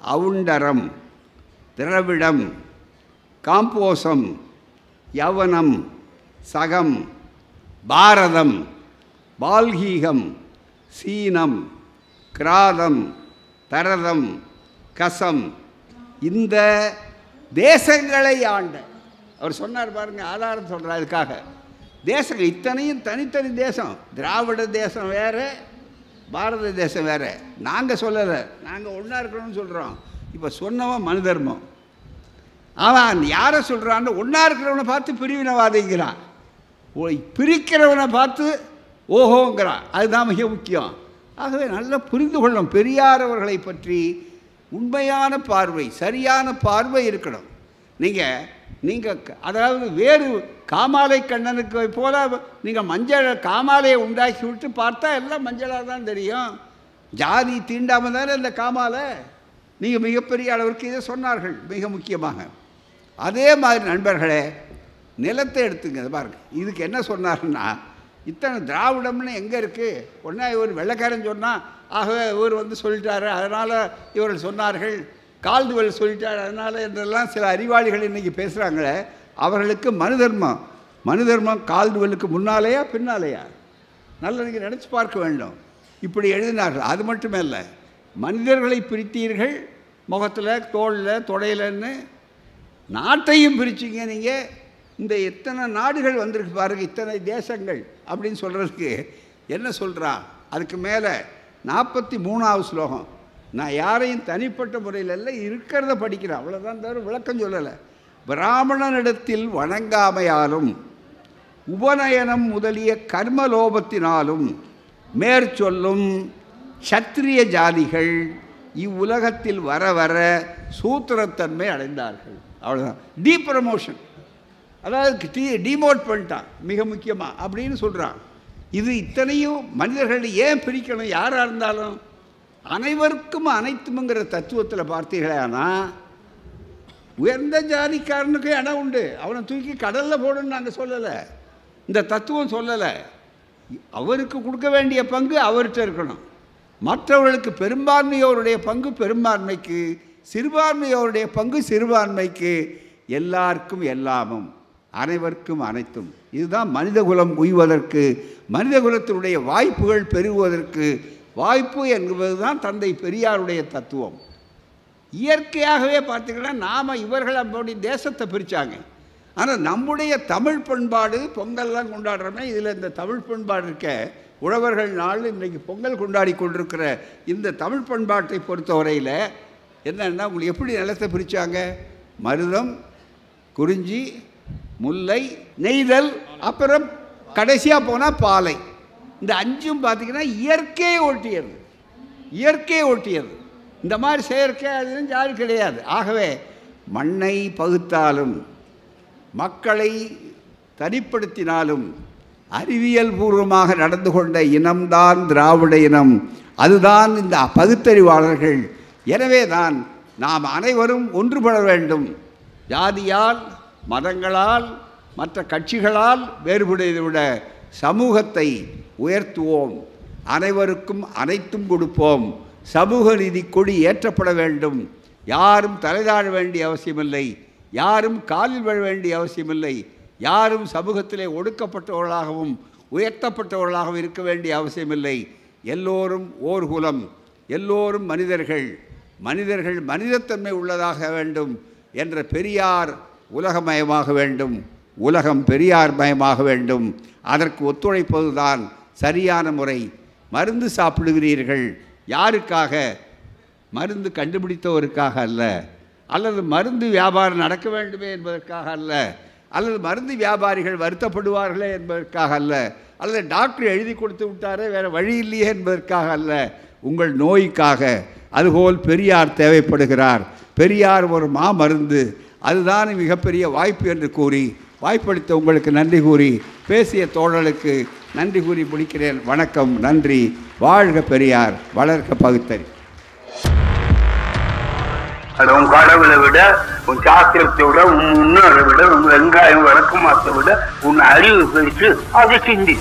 அவுண்டரம் திரவிடம் காம்போசம் யவனம் சகம் பாரதம் பால்கீகம் சீனம் கிராதம் தரதம் கசம் இந்த தேசங்களை ஆண்ட. அவர் சொன்னார் பாருங்க ஆதாரம் சொல்கிறார் அதுக்காக. தேசங்கள் இத்தனையும் தனித்தனி தேசம். திராவிட தேசம் வேறு பாரத தேசம் வேறு. நாங்கள் சொல்லலை நாங்கள் ஒன்றா இருக்கணும்னு சொல்கிறோம் இப்போ சொன்னவன் மனு தர்மம். அவன் யாரை சொல்கிறான்னு ஒன்றா இருக்கிறவனை பார்த்து பிரிவினவாதிங்கிறான். ஓ பிரிக்கிறவனை பார்த்து ஓஹோங்கிறான். அதுதான் மிக முக்கியம். ஆகவே நல்லா புரிந்து கொள்ளும் பெரியார் அவர்களை பற்றி உண்மையான பார்வை சரியான பார்வை இருக்கணும். நீங்கள் நீங்கள் அதாவது வேறு காமாலை கண்ணனுக்கு போல் நீங்கள் மஞ்சள் காமாலையை உண்டாக்கி விட்டு பார்த்தா எல்லாம் மஞ்சளாக தான் தெரியும். ஜாதி தீண்டாமல் தானே இந்த காமாலை? நீங்கள் மிகப்பெரிய அளவிற்கு இதை சொன்னார்கள் மிக முக்கியமாக. அதே மாதிரி நண்பர்களே நிலத்தை எடுத்துங்க பாருங்கள் இதுக்கு என்ன சொன்னார்ன்னா இத்தனை திராவிடம்னு எங்கே இருக்குது ஒன்றா இவர் வெள்ளைக்காரன் சொன்னால் ஆகவே இவர் வந்து சொல்லிட்டாரு. அதனால் இவர்கள் சொன்னார்கள். கால்துவல் சொல்லிட்டார். அதனால் என்றெல்லாம் சில அறிவாளிகள் இன்றைக்கி பேசுகிறாங்களே அவர்களுக்கு மனு தர்மம். மனு தர்மம் கால்துவலுக்கு முன்னாலேயா பின்னாலேயா? நல்ல நீங்கள் நினச்சி பார்க்க வேண்டும். இப்படி எழுதினார்கள். அது மட்டுமே இல்லை மனிதர்களை பிரித்தீர்கள் முகத்தில் தோளில் தொடையிலன்னு. நாட்டையும் பிரிச்சிங்க நீங்கள் இந்த எத்தனை நாடுகள் வந்திருக்கு பாருங்கள் இத்தனை தேசங்கள் அப்படின்னு சொல்கிறதுக்கு என்ன சொல்கிறா அதுக்கு மேலே நாற்பத்தி மூணாவது ஸ்லோகம். நான் யாரையும் தனிப்பட்ட முறையில் இல்லை இருக்கிறத படிக்கிறேன். அவ்வளோதான் தவிர விளக்கம் சொல்லலை. பிராமணனிடத்தில் வணங்காமையாலும் உபநயனம் முதலிய கர்மலோபத்தினாலும் மேற்சொல்லும் சத்திரிய ஜாதிகள் இவ்வுலகத்தில் வர வர சூத்திரத்தன்மை அடைந்தார்கள். அவ்வளோதான் டீ ப்ரமோஷன் அதாவது டீ டிமோட் பண்ணிட்டான். மிக முக்கியமாக அப்படின்னு சொல்கிறான் இது இத்தனையும் மனிதர்கள் ஏன் பிரிக்கணும்? யாராக இருந்தாலும்? அனைவருக்கும் அனைத்துமுங்கிற தத்துவத்தில் பார்த்தீர்களானா உயர்ந்த ஜாதிக்காரனுக்கு இடம் உண்டு. அவனை தூக்கி கடலில் போடணும்னு நாங்கள் சொல்லலை. இந்த தத்துவம் சொல்லலை. அவருக்கு கொடுக்க வேண்டிய பங்கு அவர்கிட்ட இருக்கணும். மற்றவர்களுக்கு பெரும்பான்மையோருடைய பங்கு பெரும்பான்மைக்கு சிறுபான்மையோருடைய பங்கு சிறுபான்மைக்கு எல்லாருக்கும் எல்லாமும். அனைவருக்கும் அனைத்தும். இதுதான் மனிதகுலம் உய்வதற்கு மனிதகுலத்தினுடைய வாய்ப்புகள் பெருகுவதற்கு. வாய்ப்பு என்பது தான் தந்தை பெரியாருடைய தத்துவம். இயற்கையாகவே பார்த்திங்கன்னா நாம் இவர்கள் அப்படி தேசத்தை பிரித்தாங்க ஆனால் நம்முடைய தமிழ் பண்பாடு பொங்கல்லாம் கொண்டாடுறோமே இதில் இந்த தமிழ் பண்பாடு இருக்க உழவர்கள் நாள் இன்றைக்கி பொங்கல் கொண்டாடி கொண்டிருக்கிற இந்த தமிழ் பண்பாட்டை பொறுத்தவரையில் என்னென்னா உங்களுக்கு எப்படி நிலத்தை பிரித்தாங்க மருதம் குறிஞ்சி முல்லை நெய்தல் அப்புறம் கடைசியாக போனால் பாலை. இந்த அஞ்சும் பார்த்திங்கன்னா இயற்கையை ஒட்டியது. இயற்கையை ஒட்டியது. இந்த மாதிரி செயற்கை அதுன்னு யாரும் கிடையாது. ஆகவே மண்ணை பகுத்தாலும் மக்களை தனிப்படுத்தினாலும் அறிவியல் பூர்வமாக நடந்து கொண்ட இனம்தான் திராவிட இனம். அதுதான் இந்த பகுத்தறிவாளர்கள். எனவே தான் நாம் அனைவரும் ஒன்றுபட வேண்டும். ஜாதியால் மதங்களால் மற்ற கட்சிகளால் வேறுபடுவதை விட சமூகத்தை உயர்த்துவோம். அனைவருக்கும் அனைத்தும் கொடுப்போம். சமூக நீதி கொடி ஏற்றப்பட வேண்டும். யாரும் தலைதாழ வேண்டிய அவசியமில்லை. யாரும் காலில் விழ வேண்டிய அவசியமில்லை. யாரும் சமூகத்திலே ஒடுக்கப்பட்டவர்களாகவும் உயர்த்தப்பட்டவர்களாகவும் இருக்க வேண்டிய அவசியமில்லை. எல்லோரும் ஓர் குலம். எல்லோரும் மனிதர்கள். மனிதர்கள் மனிதத்தன்மை உள்ளதாக வேண்டும் என்ற பெரியார் உலகமயமாக வேண்டும் உலகம் பெரியார் மயமாக வேண்டும். அதற்கு ஒத்துழைப்பதுதான் சரியான முறை. மருந்து சாப்பிடுகிறீர்கள் யாருக்காக? மருந்து கண்டுபிடித்தவருக்காக அல்ல. அல்லது மருந்து வியாபாரம் நடக்க வேண்டுமே என்பதற்காக அல்ல. அல்லது மருந்து வியாபாரிகள் வருத்தப்படுவார்களே என்பதற்காக அல்ல. அல்லது டாக்டர் எழுதி கொடுத்து விட்டாரே வேறு வழி இல்லையே என்பதற்காக அல்ல. உங்கள் நோய்க்காக. அதுபோல் பெரியார் தேவைப்படுகிறார். பெரியார் ஒரு மாமருந்து. அதுதான் மிகப்பெரிய வாய்ப்பு என்று கூறி வாய்ப்பளித்த உங்களுக்கு நன்றி கூறி பேசிய தோழலுக்கு நன்றி கூறி முடிக்கிறேன். வணக்கம் நன்றி. வாழ்க பெரியார் வளர்க்க பகுத்தறி. அது உன் கடவுளை விட உன் சாஸ்திரத்தை விட உன் முன்னோரை விட உன் வெங்காயம் விளக்கமாத்தை விட உன் அறிவு பெற்று அதை சிந்தி.